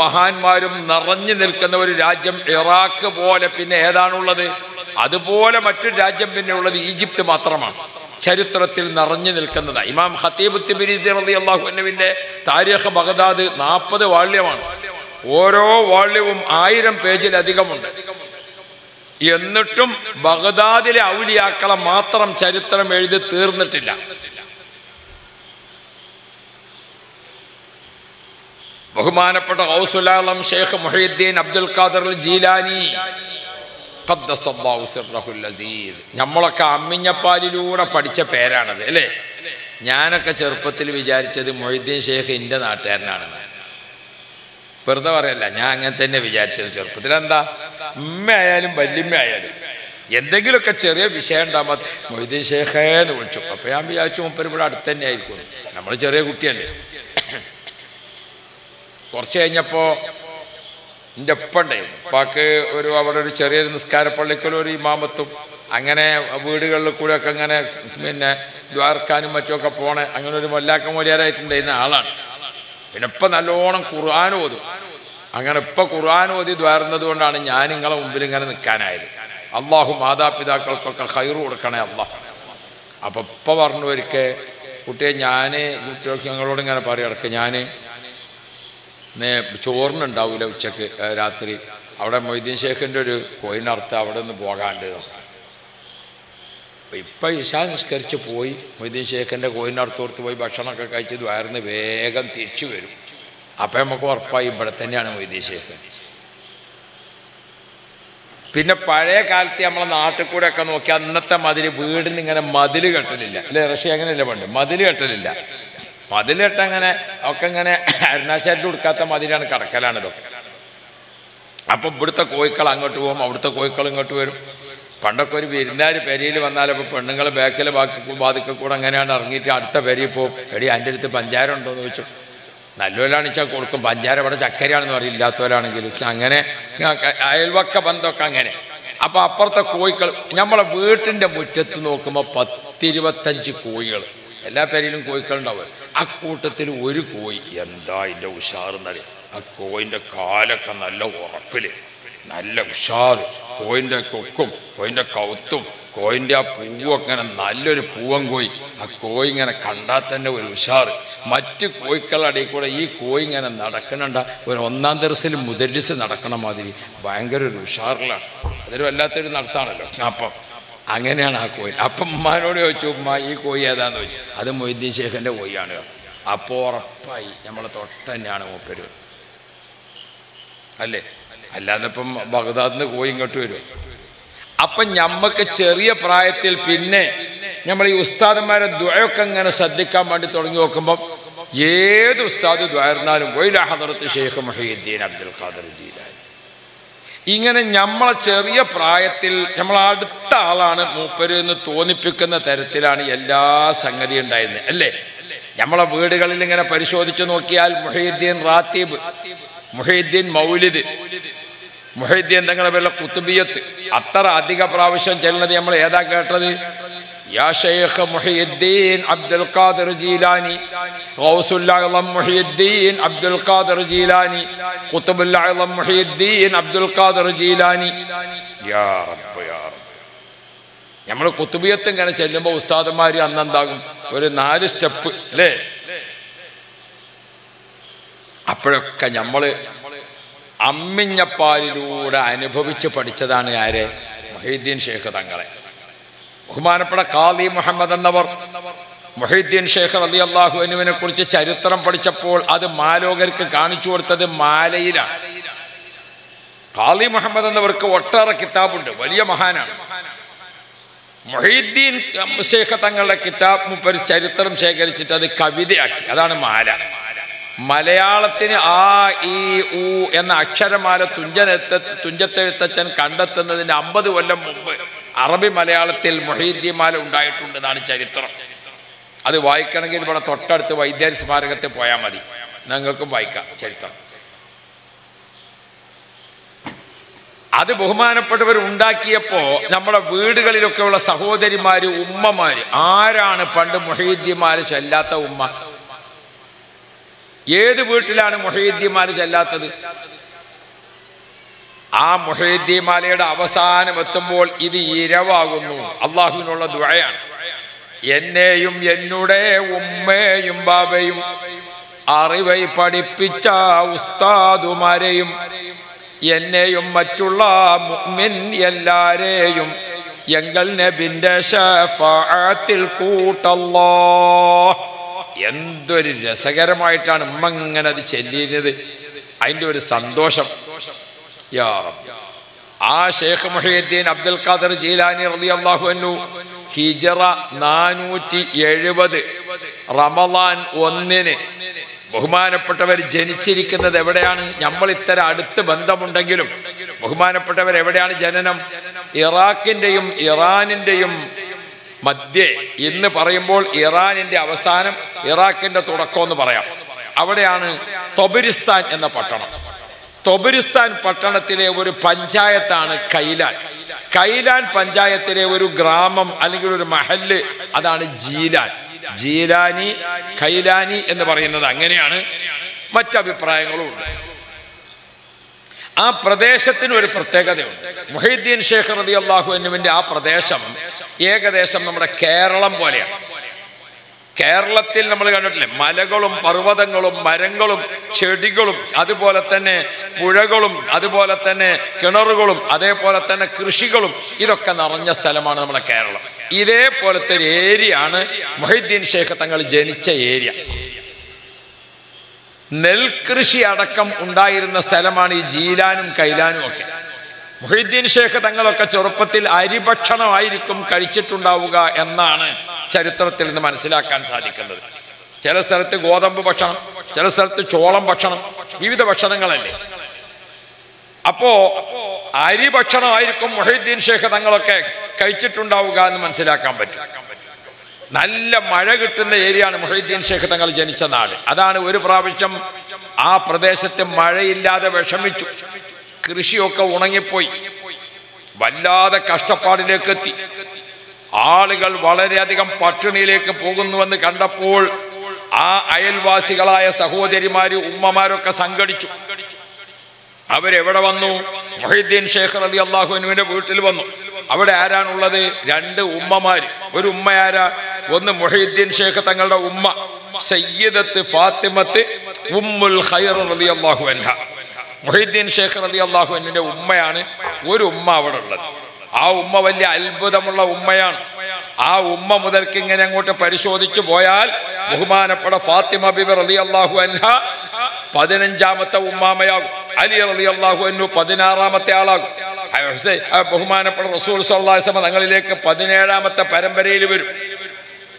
മഹാന്മാരും നിറഞ്ഞു നിൽക്കുന്ന ഒരു രാജ്യം ഇറാഖ് പോലെ പിന്നെ ഏതാണുള്ളത്? അതുപോലെ മറ്റൊരു രാജ്യം പിന്നെ ഉള്ളത് ഈജിപ്ത് മാത്രമാണ്. ചരിത്രത്തിൽ നിറഞ്ഞു നിൽക്കുന്നത്. ഇമാം ഹത്തീബ് തിബിരിസി റളി അള്ളാഹുവിന്റെ താരിഖ് ബഗദാദ് നാൽപ്പത് വാള്യമാണ്. ഓരോ വാള്യവും ആയിരം പേജിലധികമുണ്ട്. എന്നിട്ടും ബഗദാദിലെ ഔലിയാക്കളെ മാത്രം ചരിത്രം എഴുതി തീർന്നിട്ടില്ല. ബഹുമാനപ്പെട്ട ഔസുലാളം ഷെയ്ഖ് മുഹീദ്ദീൻ അബ്ദുൽ ഖാദർ ജീലാനി. നമ്മളൊക്കെ അമ്മിഞ്ഞപ്പാലിലൂടെ പഠിച്ച പേരാണത് അല്ലേ? ഞാനൊക്കെ ചെറുപ്പത്തിൽ വിചാരിച്ചത് മൊയ്തീൻ ഷെയ്ഖ് എന്റെ നാട്ടുകാരനാണെന്ന് വെറുതെ പറയല്ല ഞാൻ അങ്ങനെ തന്നെ വിചാരിച്ചത് ചെറുപ്പത്തിൽ. എന്താ? ഉമ്മയായാലും വല്യമ്മ ആയാലും എന്തെങ്കിലുമൊക്കെ ചെറിയ വിഷയം ഉണ്ടാകുമ്പോൾ മൊയ്തീൻ ഷേഖേന്ന് വിളിച്ചു. അപ്പോൾ ഞാൻ വിചാരിച്ചു മുപ്പര് ഇവിടെ തന്നെ ആയിരിക്കും. നമ്മൾ ചെറിയ കുട്ടിയല്ലേ. കുറച്ച് കഴിഞ്ഞപ്പോൾ എന്റെ ഉപ്പണ്ടേ ഉപ്പാക്ക് ഒരു അവിടെ ഒരു ചെറിയൊരു നിസ്കാരപ്പള്ളിക്കലും ഒരു ഇമാമത്തും അങ്ങനെ വീടുകളിൽ കൂടെ ഒക്കെ അങ്ങനെ പിന്നെ ദ്വാർക്കാനും മറ്റുമൊക്കെ പോണേ അങ്ങനെ ഒരു മൊല്ലാക്ക മൊലിയാരായിട്ടുണ്ടായിരുന്ന ആളാണ്. പിന്നെ ഇപ്പം നല്ലോണം ഖുർആൻ ഓതും. അങ്ങനെ ഇപ്പം ഖുർആൻ ഓതി ദ്വാരുന്നത് കൊണ്ടാണ് ഞാൻ നിങ്ങളെ മുമ്പിൽ ഇങ്ങനെ നിൽക്കാനായത്. അള്ളാഹു മാതാപിതാക്കൾക്കൊക്കെ ഹൈറ് കൊടുക്കണേ അള്ളാഹ് അപ്പം ഇപ്പം പറഞ്ഞു ഒരിക്കൽ കുട്ടിയെ ഞാൻ കുട്ടികൾക്ക് ഞങ്ങളോട് ഇങ്ങനെ പറയും ഇടയ്ക്ക് ഞാൻ ചോറിനുണ്ടാവില്ല ഉച്ചയ്ക്ക് രാത്രി. അവിടെ മൊയ്തീൻ ഷേഖിന്റെ ഒരു കോയിനർത്ത് അവിടെ നിന്ന് പോകാണ്ട് ഇപ്പം ഇഷാ നിസ്കരിച്ച് പോയി മൊയ്തീൻ ഷേഖിന്റെ കോയിനർത്തോർത്ത് പോയി ഭക്ഷണമൊക്കെ കഴിച്ച് ദ്വാരന്ന് വേഗം തിരിച്ചു വരും. അപ്പം നമുക്ക് ഉറപ്പായി ഇവിടെ തന്നെയാണ് മൊയ്തീൻ ഷേഖ്. പിന്നെ പഴയ കാലത്ത് നമ്മളെ നാട്ടിൽ കൂടെ ഒക്കെ നോക്കി അന്നത്തെ മതിൽ വീടിന് ഇങ്ങനെ മതിൽ കെട്ടലില്ല. അല്ലേ റഷ്യ അങ്ങനെയല്ല പണ്ട്? മതിൽ കെട്ടലില്ല. മതിൽ കെട്ട അങ്ങനെ ഒക്കെ ഇങ്ങനെ അരുണാചാരിൽ കൊടുക്കാത്ത മതിലാണ് കടക്കലാണ് ഇതൊക്കെ. അപ്പം ഇവിടുത്തെ കോഴിക്കൾ അങ്ങോട്ട് പോകും അവിടുത്തെ കോഴിക്കൾ ഇങ്ങോട്ട് വരും. പണ്ടൊക്കെ ഒരു വിരുന്നാർ പെരയിൽ വന്നാൽ ഇപ്പോൾ പെണ്ണുങ്ങൾ ബാക്കിൽ ബാക്കി ബാധിക്ക കൂടെ അങ്ങനെയാണ് ഇറങ്ങിയിട്ട് അടുത്ത പെരയിൽ പോകും. എടി എന്റെ അടുത്ത് പഞ്ചാര ഉണ്ടോ എന്ന് ചോദിച്ചു. നല്ലവരാണ് വെച്ചാൽ കൊടുക്കും. പഞ്ചാര ഇവിടെ ചക്കരയാണെന്ന് പറയും ഇല്ലാത്തവരാണെങ്കിൽ. അങ്ങനെ അയൽവക്ക ബന്ധമൊക്കെ അങ്ങനെ. അപ്പോൾ അപ്പുറത്തെ കോഴികൾ നമ്മളെ വീട്ടിന്റെ മുറ്റത്ത് നോക്കുമ്പോൾ പത്തിരുപത്തഞ്ച് കോഴികൾ. എല്ലാ പേരിലും കോയിക്കളുണ്ടാവും ആ കൂട്ടത്തിൽ ഒരു കോയി എന്താ അതിന്റെ ഉഷാറെന്നറിയാം? ആ കോയിന്റെ കാലൊക്കെ നല്ല ഉറപ്പിൽ നല്ല ഉഷാർ കോയിന്റെ കൊക്കും കോയിന്റെ കൗത്തും കോയിന്റെ ആ പൂവൊക്കെ ഇങ്ങനെ നല്ലൊരു പൂവൻ കോയി ആ കോയി ഇങ്ങനെ കണ്ടാൽ തന്നെ ഒരു ഉഷാർ മറ്റ് കോയിക്കളടയിൽ കൂടെ ഈ കോയി ഇങ്ങനെ നടക്കണണ്ട. ഒരു ഒന്നാം ദിവസത്തിൽ മുതലിസ് നടക്കണ മാതിരി. ഭയങ്കര ഒരു ഉഷാറിലാണ്. അതൊരു വല്ലാത്തൊരു നടത്താണല്ലോ. അപ്പം അങ്ങനെയാണ് ആ കോയിൽ. അപ്പം ഉമ്മാനോട് ചോദിച്ചു ഉമ്മ ഈ കോയി ഏതാന്ന് ചോദിച്ചു? അത് മൊയ്തീൻ ശേഖന്റെ കോയിയാണ്. അപ്പോൾ ഉറപ്പായി നമ്മളെ തൊട്ട് തന്നെയാണ് മൂപ്പര്. അല്ലേ? അല്ലാതെ ഇപ്പം ബഗ്ദാദിൽ നിന്ന് കോയി ഇങ്ങോട്ട് വരും. അപ്പം ഞമ്മക്ക് ചെറിയ പ്രായത്തിൽ പിന്നെ നമ്മൾ ഈ ഉസ്താദന്മാരെ ദ്വയൊക്കെ ഇങ്ങനെ ശ്രദ്ധിക്കാൻ വേണ്ടി തുടങ്ങി നോക്കുമ്പം ഏത് ഉസ്താദ് ദ്വയർന്നാലും വൈലാഹദറത്ത് ഷെയ്ഖ് മൊഹീദ്ദീൻ അബ്ദുൽ ഖാദർ ജീലാനി ഇങ്ങനെ നമ്മളെ ചെറിയ പ്രായത്തിൽ നമ്മൾ അടുത്ത ആളാണ് മൂപ്പര് എന്ന് തോന്നിപ്പിക്കുന്ന തരത്തിലാണ് എല്ലാ സംഗതി ഉണ്ടായിരുന്നത് അല്ലേ? നമ്മളെ വീടുകളിൽ ഇങ്ങനെ പരിശോധിച്ചു നോക്കിയാൽ മുഹീദ്ദീൻ റാത്തീബ് മുഹീദ്ദീൻ മൗലിദ് മുഹീദ്ദീൻ തങ്ങളെ വല്ല കുത്തുബിയത്ത് അത്ര അധിക പ്രാവശ്യം ചെല്ലുന്നത് നമ്മൾ ഏതാ കേട്ടത്? യാ عبد القادر جيلاني غوث ജീലാനി محي الدين عبد القادر جيلاني قطب ഖുതുബുൽ محي الدين عبد القادر جيلاني يا رب يا رب നമ്മൾ കുത്തുബിയത്ത് ഇങ്ങനെ ചെല്ലുമ്പോൾ ഉസ്താദന്മാർ അന്നെന്താകും? ഒരു നാല് സ്റ്റെപ്പ് അല്ലേ? അപ്പോഴൊക്കെ നമ്മൾ അമ്മിഞ്ഞപ്പാലിലൂടെ അനുഭവിച്ച് പഠിച്ചതാണ് ആരെ? മൊഹീദ്ദീൻ ഷേഖ് തങ്ങളെ. ബഹുമാനപ്പെട്ട കാദി മുഹമ്മദ് എന്നവർ മൊഹീദ്ദീൻ ഷേഖ് അലി അള്ളാഹു എന്നിവനെ കുറിച്ച് ചരിത്രം പഠിച്ചപ്പോൾ അത് മാലോകർക്ക് കാണിച്ചു കൊടുത്തത് മാലയിലാണ്. കാളി മുഹമ്മദ് എന്നവർക്ക് ഒട്ടേറെ കിതാബുണ്ട് വലിയ മഹാനാണ്. മൊഹീദ്ദീൻ ഷേഖ് തങ്ങളുടെ കിതാബ് മുപ്പര് ചരിത്രം ശേഖരിച്ചിട്ട് അത് കവിതയാക്കി അതാണ് മാല. മലയാളത്തിന് ആ ഈ ഊ എന്ന അക്ഷരമാല തുഞ്ചനെത്ത തുഞ്ചത്തെഴുത്തച്ഛൻ കണ്ടെത്തുന്നതിന് അമ്പത് കൊല്ലം മുമ്പ് അറബി മലയാളത്തിൽ മൊഹീദ്യമാല ഉണ്ടായിട്ടുണ്ട് എന്നാണ് ചരിത്രം. അത് വായിക്കണമെങ്കിൽ ഇവിടെ തൊട്ടടുത്ത് വൈദ്യാരി സ്മാരകത്തിൽ പോയാൽ മതി. നിങ്ങൾക്കും വായിക്കാം ചരിത്രം. അത് ബഹുമാനപ്പെട്ടവർ ഉണ്ടാക്കിയപ്പോൾ നമ്മുടെ വീടുകളിലൊക്കെയുള്ള സഹോദരിമാര് ഉമ്മമാര് ആരാണ് പണ്ട് മൊഹീദ്ദിമാര് ചെല്ലാത്ത ഉമ്മ? ഏത് വീട്ടിലാണ് മൊഹീദ്ദിമാര് ചെല്ലാത്തത്? ആ മൊഹീദ്ദിമാലയുടെ അവസാനം എത്തുമ്പോൾ ഇത് ഇരവാകുന്നു. അള്ളാഹുവിനുള്ള ദുഴയാണ് എന്നെയും എന്നുടെ ഉമ്മയും ബാബയും അറിവൈ പഠിപ്പിച്ച ഉസ്താദുമാരെയും എന്നെയും മറ്റുള്ള മുഅ്മിൻ എല്ലാരെയും എങ്കൽ നബിന്റെ ഷഫാഅത്തിൽ കൂട്ടല്ലോ. എന്തൊരു രസകരമായിട്ടാണ് ഉമ്മ ഇങ്ങനെ അത് ചെല്ലിയത് അതിന്റെ ഒരു സന്തോഷം. യാ. ആ ഷേഖ് മുഹീദ്ദീൻ അബ്ദുൽ ഖാദർ ജീലാനി റളിയല്ലാഹു അൻഹു ഹിജറ നാനൂറ്റി എഴുപത് റമലാൻ ഒന്നിന് ബഹുമാനപ്പെട്ടവർ ജനിച്ചിരിക്കുന്നത് എവിടെയാണ്? നമ്മൾ ഇത്തരം അടുത്ത് ബന്ധമുണ്ടെങ്കിലും ബഹുമാനപ്പെട്ടവർ എവിടെയാണ് ജനനം? ഇറാഖിന്റെയും ഇറാനിന്റെയും മധ്യേ. എന്ന് പറയുമ്പോൾ ഇറാനിന്റെ അവസാനം ഇറാഖിന്റെ തുടക്കം എന്ന് പറയാം. അവിടെയാണ് തൊബിരിസ്ഥാൻ എന്ന പട്ടണം. തൊബരിസ്ഥാൻ പട്ടണത്തിലെ ഒരു പഞ്ചായത്താണ് കൈലാൻ. കൈലാൻ പഞ്ചായത്തിലെ ഒരു ഗ്രാമം അല്ലെങ്കിൽ ഒരു മഹൽ അതാണ് ജീലാൻ. ജീലാനി കൈലാനി എന്ന് പറയുന്നത് അങ്ങനെയാണ്. മറ്റഭിപ്രായങ്ങളും ഉണ്ട് ആ പ്രദേശത്തിന് ഒരു പ്രത്യേകതയുണ്ട്. മുഹീദ്ദീൻ ഷേഖ് റബി അള്ളാഹു എന്നുവിന്റെ ആ പ്രദേശം ഏകദേശം നമ്മുടെ കേരളം പോലെയാണ്. കേരളത്തിൽ നമ്മൾ കണ്ടിട്ടില്ലേ? മലകളും പർവതങ്ങളും മരങ്ങളും ചെടികളും അതുപോലെ തന്നെ പുഴകളും അതുപോലെ തന്നെ കിണറുകളും അതേപോലെ തന്നെ കൃഷികളും ഇതൊക്കെ നിറഞ്ഞ സ്ഥലമാണ് നമ്മുടെ കേരളം. ഇതേപോലത്തെ ഒരു ഏരിയ ആണ് മൊഹീദ്ദീൻ ഷേഖ് തങ്ങൾ ജനിച്ച ഏരിയ. നെൽകൃഷി അടക്കം ഉണ്ടായിരുന്ന സ്ഥലമാണ് ഈ ജീലാനും കൈലാനും ഒക്കെ. മൊഹീദ്ദീൻ ഷേഖ് തങ്ങളൊക്കെ ചെറുപ്പത്തിൽ അരിഭക്ഷണമായിരിക്കും കഴിച്ചിട്ടുണ്ടാവുക എന്നാണ് ചരിത്രത്തിൽ നിന്ന് മനസ്സിലാക്കാൻ സാധിക്കുന്നത്. ചില സ്ഥലത്ത് ഗോതമ്പ് ഭക്ഷണം ചില സ്ഥലത്ത് ചോളം ഭക്ഷണം വിവിധ ഭക്ഷണങ്ങളല്ലേ? അപ്പോ അരി ഭക്ഷണമായിരിക്കും മൊഹീദ്ദീൻ ഷേഖ് തങ്ങളൊക്കെ കഴിച്ചിട്ടുണ്ടാവുക എന്ന് മനസ്സിലാക്കാൻ പറ്റും. നല്ല മഴ കിട്ടുന്ന ഏരിയയാണ് മൊഹീദ്ദീൻ ഷേഖ് തങ്ങൾ ജനിച്ച നാട്. അതാണ് ഒരു പ്രാവശ്യം ആ പ്രദേശത്ത് മഴയില്ലാതെ വിഷമിച്ചു. കൃഷിയൊക്കെ ഉണങ്ങിപ്പോയി. വല്ലാതെ കഷ്ടപ്പാടിലേക്ക് എത്തി ആളുകൾ വളരെയധികം പട്ടിണിയിലേക്ക് പോകുന്നുവെന്ന് കണ്ടപ്പോൾ ആ അയൽവാസികളായ സഹോദരിമാര് ഉമ്മമാരൊക്കെ സംഘടിച്ചു. അവരെവിടെ വന്നു? മൊഹീദ്ദീൻ ഷേഖ് അലി അള്ളാഹുവിനുവിന്റെ വീട്ടിൽ വന്നു. അവിടെ ആരാണുള്ളത്? രണ്ട് ഉമ്മമാര്. ഒരു ഉമ്മ ആരാ ഒന്ന് മൊഹീദ്ദീൻ ഷേഖ് തങ്ങളുടെ ഉമ്മ. സയ്യിദത്ത് ഫാത്തിമത്ത് ഉമ്മുൽ ഖൈർ റളിയല്ലാഹു അൻഹ. മൊഹീദ്ദീൻ ഷേഖ് അലി അള്ളാഹു എന്നിന്റെ ഉമ്മയാണ് ഒരു ഉമ്മ അവിടെ ഉള്ളത്. ആ ഉമ്മ വലിയ അത്ഭുതമുള്ള ഉമ്മയാണ്. ആ ഉമ്മ മുതൽക്ക് ഇങ്ങനെ അങ്ങോട്ട് പരിശോധിച്ചു പോയാൽ ബഹുമാനപ്പെട ഫാത്തിമ ബിബി അലി അള്ളാഹു അൻഹ പതിനഞ്ചാമത്തെ ഉമ്മാമയാകും. അലി അലി അള്ളാഹു അന്നു പതിനാറാമത്തെ ആളാകും. ബഹുമാനപ്പെട്ട റസൂൽ സാഹിസമ തങ്ങളിലേക്ക് പതിനേഴാമത്തെ പരമ്പരയിൽ വരും.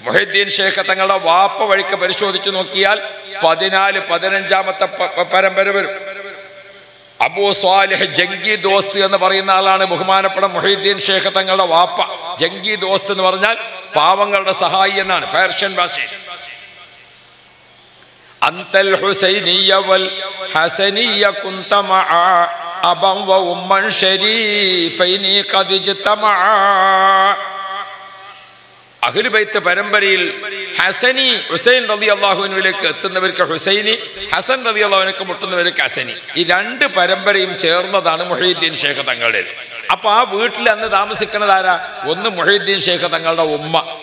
മൊഹീദ്ദീൻ ഷേഖ് തങ്ങളുടെ വാപ്പ വഴിക്ക് പരിശോധിച്ചു നോക്കിയാൽ പതിനാല് പതിനഞ്ചാമത്തെ പരമ്പര വരും. അബൂ സ്വാലിഹ് ജംഗി ദോസ്ത് എന്ന് പറയുന്ന ആളാണ് ബഹുമാനപ്പെട്ട മൊഹീദ്ദീൻ ഷേഖ് തങ്ങളുടെ വാപ്പ. ജംഗി ദോസ്ത് എന്ന് പറഞ്ഞാൽ പാവങ്ങളുടെ സഹായി എന്നാണ് പേർഷ്യൻ ഭാഷയിൽ. അന്തൽ ഹുസൈനിയവൽ ഹസനിയ കുന്തമ അബം വ ഉമ്മൻ ഷരീഫൈനി ഖദ് തമ അഖിലുബൈത്ത് പരമ്പരയിൽ ഹസനി ഹുസൈൻ റബി അള്ളാഹുവിനിലേക്ക് എത്തുന്നവർക്ക് ഹുസൈനി ഹസൻ റബി അള്ളാഹുവിനൊക്കെ മുട്ടുന്നവർക്ക് ഹസനി. ഈ രണ്ട് പരമ്പരയും ചേർന്നതാണ് മൊഹീദ്ദീൻ ഷേഖ് തങ്ങളുടെ അപ്പൊ ആ വീട്ടിൽ അന്ന് താമസിക്കുന്നത് ആരാ? ഒന്ന് മൊഹീദ്ദീൻ ഷേഖ് തങ്ങളുടെ ഉമ്മ.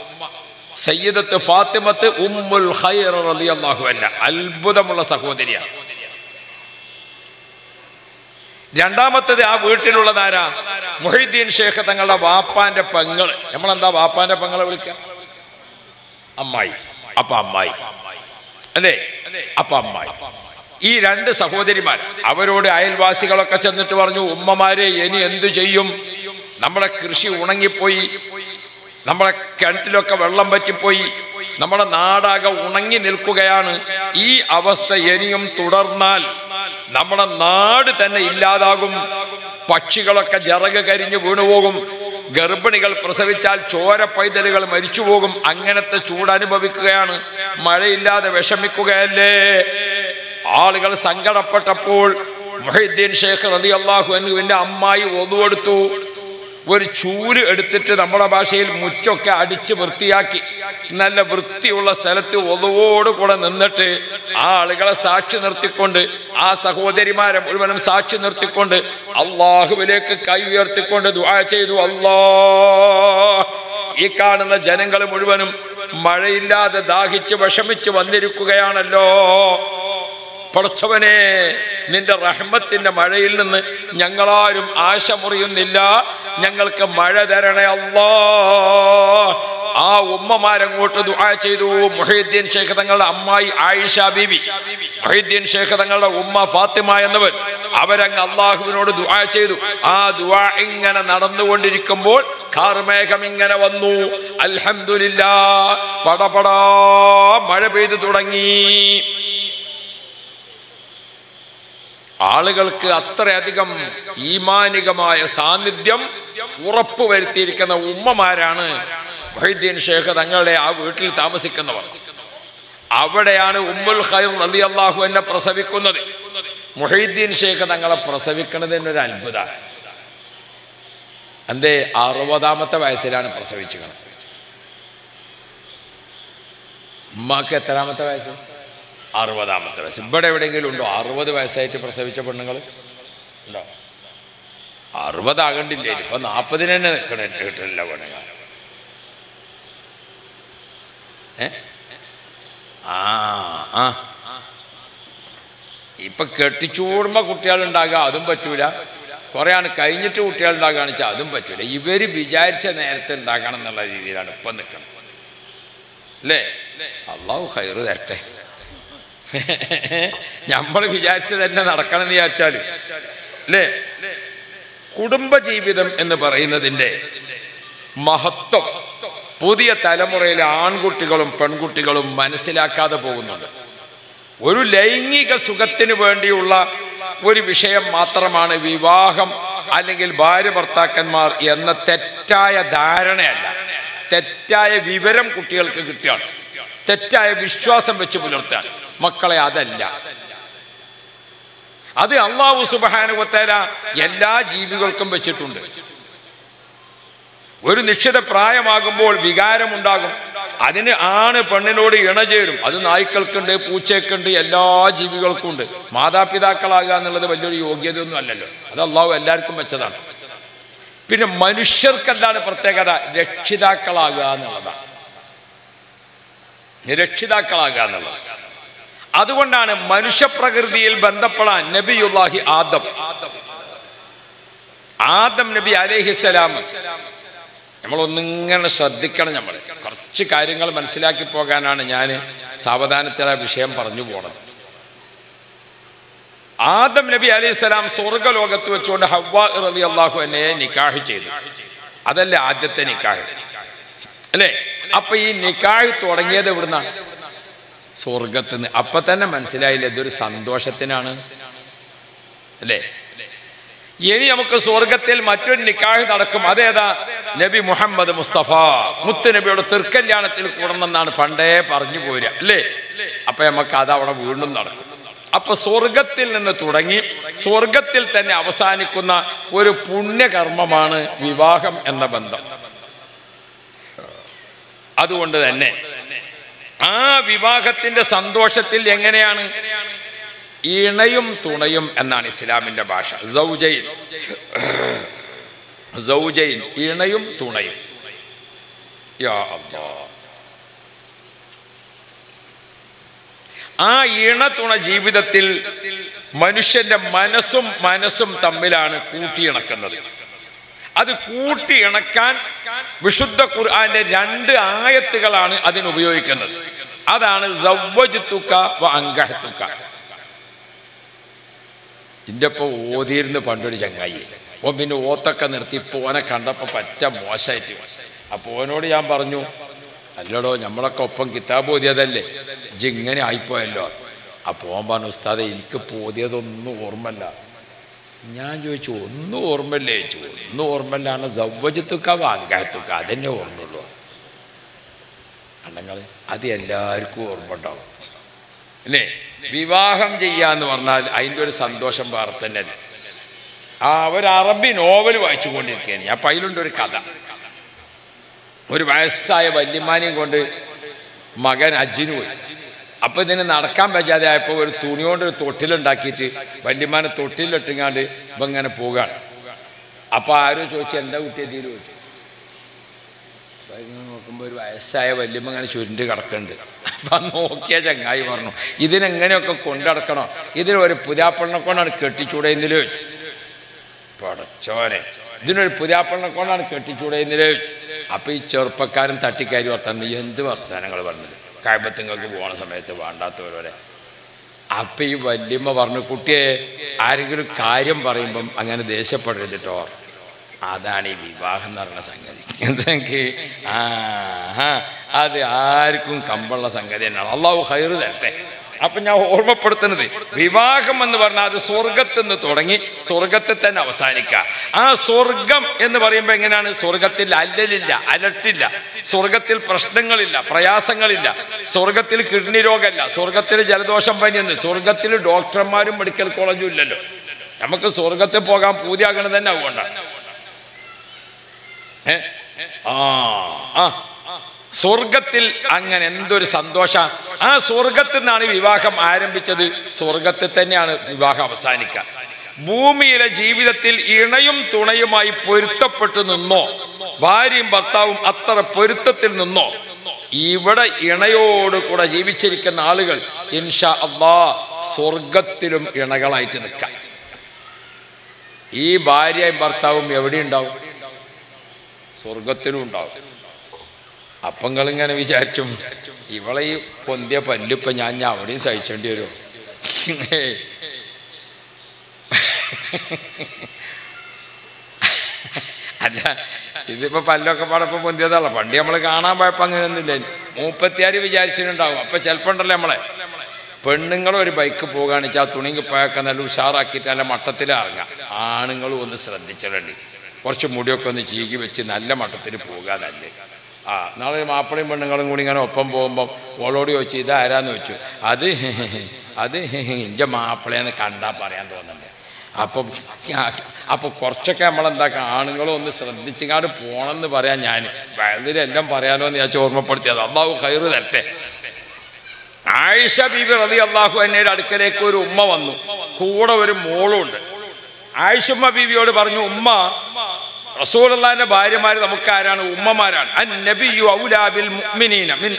സയ്യിദത്ത് ഫാത്തിമത്ത് ഉമ്മുൽ ഖൈർ റളിയല്ലാഹു അൻഹ. അത്ഭുതമുള്ള സഹോദരിയാണ്. രണ്ടാമത്തത് ആ വീട്ടിലുള്ളതാരാ മൊഹിദ്ദീൻ ഷേഖ് തങ്ങളുടെ വാപ്പാന്റെ പെങ്ങൾ നമ്മളെന്താ വാപ്പാന്റെ പെങ്ങളെ വിളിക്കാം? അമ്മായി. അപ്പ അമ്മായി. അല്ലേ? അപ്പ അമ്മായി. ഈ രണ്ട് സഹോദരിമാർ അവരോട് അയൽവാസികളൊക്കെ ചെന്നിട്ട് പറഞ്ഞു ഉമ്മമാരെ ഇനി എന്തു ചെയ്യും? നമ്മളെ കൃഷി ഉണങ്ങിപ്പോയി. നമ്മളെ കിണറ്റിലൊക്കെ വെള്ളം പറ്റിപ്പോയി നമ്മുടെ നാടാകെ ഉണങ്ങി നിൽക്കുകയാണ്. ഈ അവസ്ഥ ഇനിയും തുടർന്നാൽ നമ്മുടെ നാട് തന്നെ ഇല്ലാതാകും. പക്ഷികളൊക്കെ ജറക് കരിഞ്ഞു വീണുപോകും. ഗർഭിണികൾ പ്രസവിച്ചാൽ ചോര പൈതലുകൾ മരിച്ചുപോകും. അങ്ങനത്തെ ചൂട് അനുഭവിക്കുകയാണ് മഴയില്ലാതെ വിഷമിക്കുകയല്ലേ? ആളുകൾ സങ്കടപ്പെട്ടപ്പോൾ മൊഹീദ്ദീൻ ഷേഖ് റതി അള്ളാഹു അനുവിന്റെ അമ്മായി ഒതുവെടുത്തു ഒരു ചൂര് എടുത്തിട്ട് നമ്മുടെ ഭാഷയിൽ മുറ്റൊക്കെ അടിച്ച് വൃത്തിയാക്കി. നല്ല വൃത്തിയുള്ള സ്ഥലത്ത് ഒതുവോട് കൂടെ നിന്നിട്ട് ആ ആളുകളെ സാക്ഷി നിർത്തിക്കൊണ്ട് ആ സഹോദരിമാരെ മുഴുവനും സാക്ഷി നിർത്തിക്കൊണ്ട് അള്ളാഹുവിലേക്ക് കൈ ഉയർത്തിക്കൊണ്ട് ദുആ ചെയ്തു. അള്ളാ ഈ കാണുന്ന ജനങ്ങൾ മുഴുവനും മഴയില്ലാതെ ദാഹിച്ച് വിഷമിച്ച് വന്നിരിക്കുകയാണല്ലോ. പടച്ചവനെ നിന്റെ റഹ്മത്തിന്റെ മഴയിൽ നിന്ന് ഞങ്ങളാരും ആശ മുറിയുന്നില്ല ഞങ്ങൾക്ക് മഴ തരണേ അല്ലാ. ആ ഉമ്മമാരങ്ങോട്ട് ദുആ ചെയ്തു. മുഹീദ്ദീൻ ഷേഖ് തങ്ങളുടെ അമ്മായി ആയിഷ ബീബി മുഹീദ്ദീൻ ഷേഖ് തങ്ങളുടെ ഉമ്മ ഫാത്തിമ എന്നവർ അവരങ്ങ് അള്ളാഹുവിനോട് ദുആ ചെയ്തു. ആ ദുആ ഇങ്ങനെ നടന്നുകൊണ്ടിരിക്കുമ്പോൾ കാർമേഘം ഇങ്ങനെ വന്നു. അൽഹംദുലില്ലാ. പടപടാ. മഴ പെയ്തു തുടങ്ങി. ആളുകൾക്ക് അത്രയധികം ഈമാനികമായ സാന്നിധ്യം ഉറപ്പുവരുത്തിയിരിക്കുന്ന ഉമ്മമാരാണ് മൊഹീദ്ദീൻ ഷേഖ് തങ്ങളുടെ ആ വീട്ടിൽ താമസിക്കുന്നവർ. അവിടെയാണ് ഉമ്മുൽ ഖൈർ അലി അള്ളാഹു എന്നെ പ്രസവിക്കുന്നത്. മൊഹീദ്ദീൻ ഷേഖ് തങ്ങളെ പ്രസവിക്കുന്നത് എന്നൊരു അത്ഭുത. എന്തേ? അറുപതാമത്തെ വയസ്സിലാണ് പ്രസവിച്ചത് ഉമ്മാക്ക് എത്രാമത്തെ വയസ്സ്? അറുപതാമത്തെ വയസ്സ്. ഇവിടെ എവിടെയെങ്കിലും ഉണ്ടോ? അറുപത് വയസ്സായിട്ട് പ്രസവിച്ച പെണ്ണുങ്ങൾ ഉണ്ടോ? അറുപതാകണ്ടില്ലേ? ഇപ്പൊ നാൽപ്പതിന് തന്നെ കിട്ടില്ല പെണ്ണുങ്ങൾ ഏ? ആ ആ. ഇപ്പൊ കുട്ടികളുണ്ടാകുക അതും പറ്റൂല. കുറേ കഴിഞ്ഞിട്ട് കുട്ടികൾ ഉണ്ടാക്കുകയാണെന്ന് വെച്ചാൽ അതും പറ്റൂല. ഇവർ വിചാരിച്ച നേരത്തെ ഉണ്ടാകണം എന്നുള്ള രീതിയിലാണ് ഇപ്പം നിൽക്കുന്നത് അല്ലേ? അള്ളാഹു ഹൈറ് തരട്ടെ. നമ്മൾ വിചാരിച്ചത് തന്നെ നടക്കണം എന്ന് വിചാരിച്ചാൽ അല്ലേ കുടുംബജീവിതം എന്ന് പറയുന്നതിന്റെ മഹത്വം പുതിയ തലമുറയിലെ ആൺകുട്ടികളും പെൺകുട്ടികളും മനസ്സിലാക്കാതെ പോകുന്നുണ്ട്. ഒരു ലൈംഗിക സുഖത്തിന് വേണ്ടിയുള്ള ഒരു വിഷയം മാത്രമാണ് വിവാഹം അല്ലെങ്കിൽ ഭാര്യ ഭർത്താക്കന്മാർ എന്ന തെറ്റായ ധാരണയല്ല. തെറ്റായ വിവരം കുട്ടികൾക്ക് കിട്ടുകയാണ്. തെറ്റായ വിശ്വാസം വെച്ച് പുലർത്തുകയാണ്. മക്കളെ അതല്ല. അത് അള്ളാഹു സുബാനുവത്തേര എല്ലാ ജീവികൾക്കും വെച്ചിട്ടുണ്ട്. ഒരു നിശ്ചിത പ്രായമാകുമ്പോൾ വികാരമുണ്ടാകും. അതിന് ആണ് പെണ്ണിനോട് ഇണചേരും അത് നായ്ക്കൾക്കുണ്ട് പൂച്ചയ്ക്കുണ്ട് എല്ലാ ജീവികൾക്കും ഉണ്ട്. മാതാപിതാക്കളാകുക എന്നുള്ളത് വലിയൊരു യോഗ്യതയൊന്നും അല്ലല്ലോ. അത് അള്ളാഹു എല്ലാവർക്കും വെച്ചതാണ്. പിന്നെ മനുഷ്യർക്ക് എന്താണ് പ്രത്യേകത? രക്ഷിതാക്കളാകുക എന്നുള്ളതാണ്. രക്ഷിതാക്കളാകുക എന്നുള്ളത്. അതുകൊണ്ടാണ് മനുഷ്യപ്രകൃതിയിൽ ബന്ധപ്പെടാൻ നബിയുല്ലാഹി ആദം. ആദം നബി അലേഹിസലാം നമ്മളൊന്നിങ്ങനെ ശ്രദ്ധിക്കണം നമ്മൾ കുറച്ച് കാര്യങ്ങൾ മനസ്സിലാക്കി പോകാനാണ് ഞാൻ സാവധാനത്തിൽ ആ വിഷയം പറഞ്ഞു പോണത്. ആദം നബി അലൈഹി സ്വലാം സ്വർഗലോകത്ത് വെച്ചുകൊണ്ട് ഹവ്വ റബി അള്ളാഹു എന്നെ നിക്കാഹ് ചെയ്തു. അതല്ലേ ആദ്യത്തെ നിക്കാഹ്. അല്ലേ? അപ്പൊ ഈ നിക്കാഹ് തുടങ്ങിയത് എവിടുന്നാണ് സ്വർഗത്ത് നിന്ന് അപ്പൊ തന്നെ മനസ്സിലായില്ല ഇതൊരു സന്തോഷത്തിനാണ്. അല്ലേ? ഇനി നമുക്ക് സ്വർഗത്തിൽ മറ്റൊരു നിക്കാഹ് നടക്കും. അതേതാ? നബി മുഹമ്മദ് മുസ്തഫ. മുത്ത് നബിയുടെ തിർക്കല്യാണത്തിൽ കൂടണമെന്നാണ് പണ്ടേ പറഞ്ഞു പോരുക. അല്ലേ? അപ്പൊ നമുക്ക് അത് അവിടെ വീണ്ടും നടക്കും. അപ്പൊ സ്വർഗത്തിൽ നിന്ന് തുടങ്ങി സ്വർഗത്തിൽ തന്നെ അവസാനിക്കുന്ന ഒരു പുണ്യകർമ്മമാണ് വിവാഹം എന്ന ബന്ധം. അതുകൊണ്ട് തന്നെ ആ വിവാഹത്തിന്റെ സന്തോഷത്തിൽ എങ്ങനെയാണ്? ഇണയും തുണയും എന്നാണ് ഇസ്ലാമിന്റെ ഭാഷ. സൗജൈൻ. സൗജൈൻ. ഇണയും തുണയും. യാ അല്ലാ ആ ഇണ തുണ ജീവിതത്തിൽ മനുഷ്യന്റെ മനസ്സും മനസ്സും തമ്മിലാണ് കൂട്ടിയിണക്കുന്നത്. അത് കൂട്ടി ഇണക്കാൻ വിശുദ്ധ ഖുർആന്റെ രണ്ട് ആയത്തുകളാണ് അതിന് ഉപയോഗിക്കുന്നത്. അതാണ് അങ്കഹത്തുക്ക ഇപ്പോൾ ഓതിയിരുന്ന് പണ്ടൊരു ചങ്ങായി. ഓൻ പിന്നെ ഓത്തൊക്കെ നിർത്തി പോനെ കണ്ടപ്പോൾ പറ്റ മോശമായിട്ട് അപ്പോൾ ഓനോട് ഞാൻ പറഞ്ഞു അല്ലടോ നമ്മളൊക്കെ ഒപ്പം കിതാബ് ഓതിയതല്ലേ? ഇങ്ങനെ ആയിപ്പോയല്ലോ. അപ്പോൾ ഓൻ പറഞ്ഞു ഉസ്താദെ എനിക്ക് പോതിയതൊന്നും ഓർമ്മല്ല ഞാൻ ചോദിച്ചു ഒന്നും ഓർമ്മയില്ലേ? ചോദിച്ചു. ഒന്നും ഓർമ്മയില്ലാണ് സവ്വജത്തുക്ക വാങ്കാത്തുക്ക അതെന്നെ ഓർമ്മയുള്ളൂ. അണ്ണങ്ങൾ അത് എല്ലാവർക്കും ഓർമ്മ ഉണ്ടാവും അല്ലേ? വിവാഹം ചെയ്യാന്ന് പറഞ്ഞാൽ അതിന്റെ ഒരു സന്തോഷം വേറെ തന്നെ ആ ഒരു അറബി നോവൽ വായിച്ചു കൊണ്ടിരിക്കുകയാണ് അപ്പം അതിലുണ്ട് ഒരു കഥ. ഒരു വയസ്സായ വല്യമാനെയും കൊണ്ട് മകൻ അജിന് പോയി. അപ്പൊ ഇതിന് നടക്കാൻ പറ്റാതെ ആയപ്പോൾ ഒരു തുണി കൊണ്ട് ഒരു തൊട്ടിലുണ്ടാക്കിയിട്ട് വല്യമാനെ തൊട്ടിലിട്ടിങ്ങാണ്ട് ഇപ്പം ഇങ്ങനെ പോവുകയാണ് അപ്പൊ ആരോ ചോദിച്ചു എന്താ എന്തെങ്കിലും ചോദിച്ചു. നോക്കുമ്പോൾ ഒരു വയസ്സായ വല്യമ്മ ഇങ്ങനെ ചുരുണ്ട് കിടക്കുന്നുണ്ട്. അപ്പൊ നോക്കിയ ചങ്ങായി പറഞ്ഞു ഇതിനെങ്ങനെയൊക്കെ കൊണ്ടടക്കണോ? ഇതിന് ഒരു പുതിയാപ്പണ്ണെ കൊണ്ടാണ് കെട്ടിച്ചൂടെ ചോദിച്ചു. പടച്ചോനെ ഇതിനൊരു പുതിയാപ്പണ്ണെ കൊണ്ടാണ് കെട്ടിച്ചൂടെ എന്നിൽ ചോദിച്ചു. അപ്പൊ ഈ ചെറുപ്പക്കാരൻ തട്ടിക്കാരി വർത്താനം എന്ത് വർത്താനങ്ങൾ പറഞ്ഞത്? കായപ്പത്തുങ്ങൾക്ക് പോണ സമയത്ത് വേണ്ടാത്തവരോരെ. അപ്പം ഈ വല്യമ്മ പറഞ്ഞു കുട്ടിയെ ആരെങ്കിലും കാര്യം പറയുമ്പം അങ്ങനെ ദേഷ്യപ്പെടരുത് കേട്ടോ അതാണ് ഈ വിവാഹം എന്ന് പറയുന്ന സംഗതി. എന്തെങ്കിൽ ആ, അത് ആർക്കും കമ്പുള്ള സംഗതി തന്നെയാണ്. അള്ളാഹു ഹൈറ് തരട്ടെ. അപ്പൊ ഞാൻ ഓർമ്മപ്പെടുത്തുന്നത് വിവാഹം എന്ന് പറഞ്ഞാൽ അത് സ്വർഗത്തിൽ നിന്ന് തുടങ്ങി സ്വർഗത്തിൽ തന്നെ അവസാനിക്കുക. ആ സ്വർഗം എന്ന് പറയുമ്പോൾ എങ്ങനെയാണ്? സ്വർഗത്തിൽ അല്ലലില്ല അലട്ടില്ല. സ്വർഗത്തിൽ പ്രശ്നങ്ങളില്ല പ്രയാസങ്ങളില്ല. സ്വർഗത്തിൽ കിഡ്നി രോഗമല്ല. സ്വർഗത്തിൽ ജലദോഷം പനിയൊന്നും സ്വർഗത്തിൽ ഡോക്ടർമാരും മെഡിക്കൽ കോളേജും ഇല്ലല്ലോ. നമുക്ക് സ്വർഗത്തിൽ പോകാൻ പൂതിയാകണം തന്നെ അതുകൊണ്ടാണ്? ആ ആ. സ്വർഗത്തിൽ അങ്ങനെ എന്തൊരു സന്തോഷ. ആ സ്വർഗത്തിൽ നിന്നാണ് വിവാഹം ആരംഭിച്ചത്. സ്വർഗത്തിൽ തന്നെയാണ് വിവാഹം അവസാനിക്കുക. ഭൂമിയിലെ ജീവിതത്തിൽ ഇണയും തുണയുമായി പൊരുത്തപ്പെട്ടു നിന്നോ ഭാര്യയും ഭർത്താവും അത്ര പൊരുത്തത്തിൽ നിന്നോ ഇവിടെ ഇണയോട് കൂടെ ജീവിച്ചിരിക്കുന്ന ആളുകൾ ഇൻഷാ അള്ളാ സ്വർഗത്തിലും ഇണകളായിട്ട് നിൽക്കാം. ഈ ഭാര്യയും ഭർത്താവും എവിടെ ഉണ്ടാവും സ്വർഗത്തിലും ഉണ്ടാവും. അപ്പം നിങ്ങളിങ്ങനെ വിചാരിച്ചും ഇവളെ ഈ പൊന്തിയ പല്ലിപ്പം ഞാൻ ഞാൻ അവിടെയും സഹിച്ചേണ്ടി വരും. അല്ല ഇതിപ്പോ പല്ലൊക്കെ പാടപ്പം പൊന്തിയതാണല്ലോ. പണ്ട് നമ്മൾ കാണാൻ പോയപ്പോൾ അങ്ങനെയൊന്നുമില്ല. മൂപ്പത്തിയാര് വിചാരിച്ചിട്ടുണ്ടാവും. അപ്പൊ ചിലപ്പോൾ ഉണ്ടല്ലോ നമ്മളെ. പെണ്ണുങ്ങൾ ഒരു ബൈക്ക് പോകുകയാണെന്ന് വെച്ചാൽ ആ തുണിങ്ങി പോയൊക്കെ നല്ല ഉഷാറാക്കിയിട്ട് നല്ല മട്ടത്തിൽ ഇറങ്ങാം. ആണുങ്ങളും ഒന്ന് ശ്രദ്ധിച്ചിട്ടുണ്ട് കുറച്ച് മുടിയൊക്കെ ഒന്ന് ചീകി വെച്ച് നല്ല മട്ടത്തിൽ പോകുക നല്ലേ ആ നാളെ മാപ്പിളയും പെണ്ണുങ്ങളും കൂടി ഇങ്ങനെ ഒപ്പം പോകുമ്പം ഓളോട് ചോദിച്ചു ഇതാരാന്ന് വെച്ചു അത് അത് ഇന്റെ മാപ്പിളയെന്ന് കണ്ടാൽ പറയാൻ തോന്നുന്നുണ്ട് അപ്പം അപ്പോൾ കുറച്ചൊക്കെ നമ്മളെന്താക്കാം ആണുങ്ങളും ഒന്ന് ശ്രദ്ധിച്ചിങ്ങാണ്ട് പോകണമെന്ന് പറയാൻ ഞാൻ ഇതിലെല്ലാം പറയാനോ എന്ന് ഞാൻ ഓർമ്മപ്പെടുത്തിയത്. അള്ളാഹു കയറ് തരട്ടെ. ആയിഷ ബീബി റതി അള്ളാഹു എന്നയുടെ അടുക്കലേക്ക് ഒരു ഉമ്മ വന്നു. കൂടെ ഒരു മോളുണ്ട് ആയിഷമ്മ ബീവിയോട് പറഞ്ഞു ഉമ്മ റസൂലുള്ളാഹിന്റെ ഭാര്യമാര് നമുക്ക് ആരാണ് ഉമ്മമാരാണ് മുഅ്മിനീന മിൻ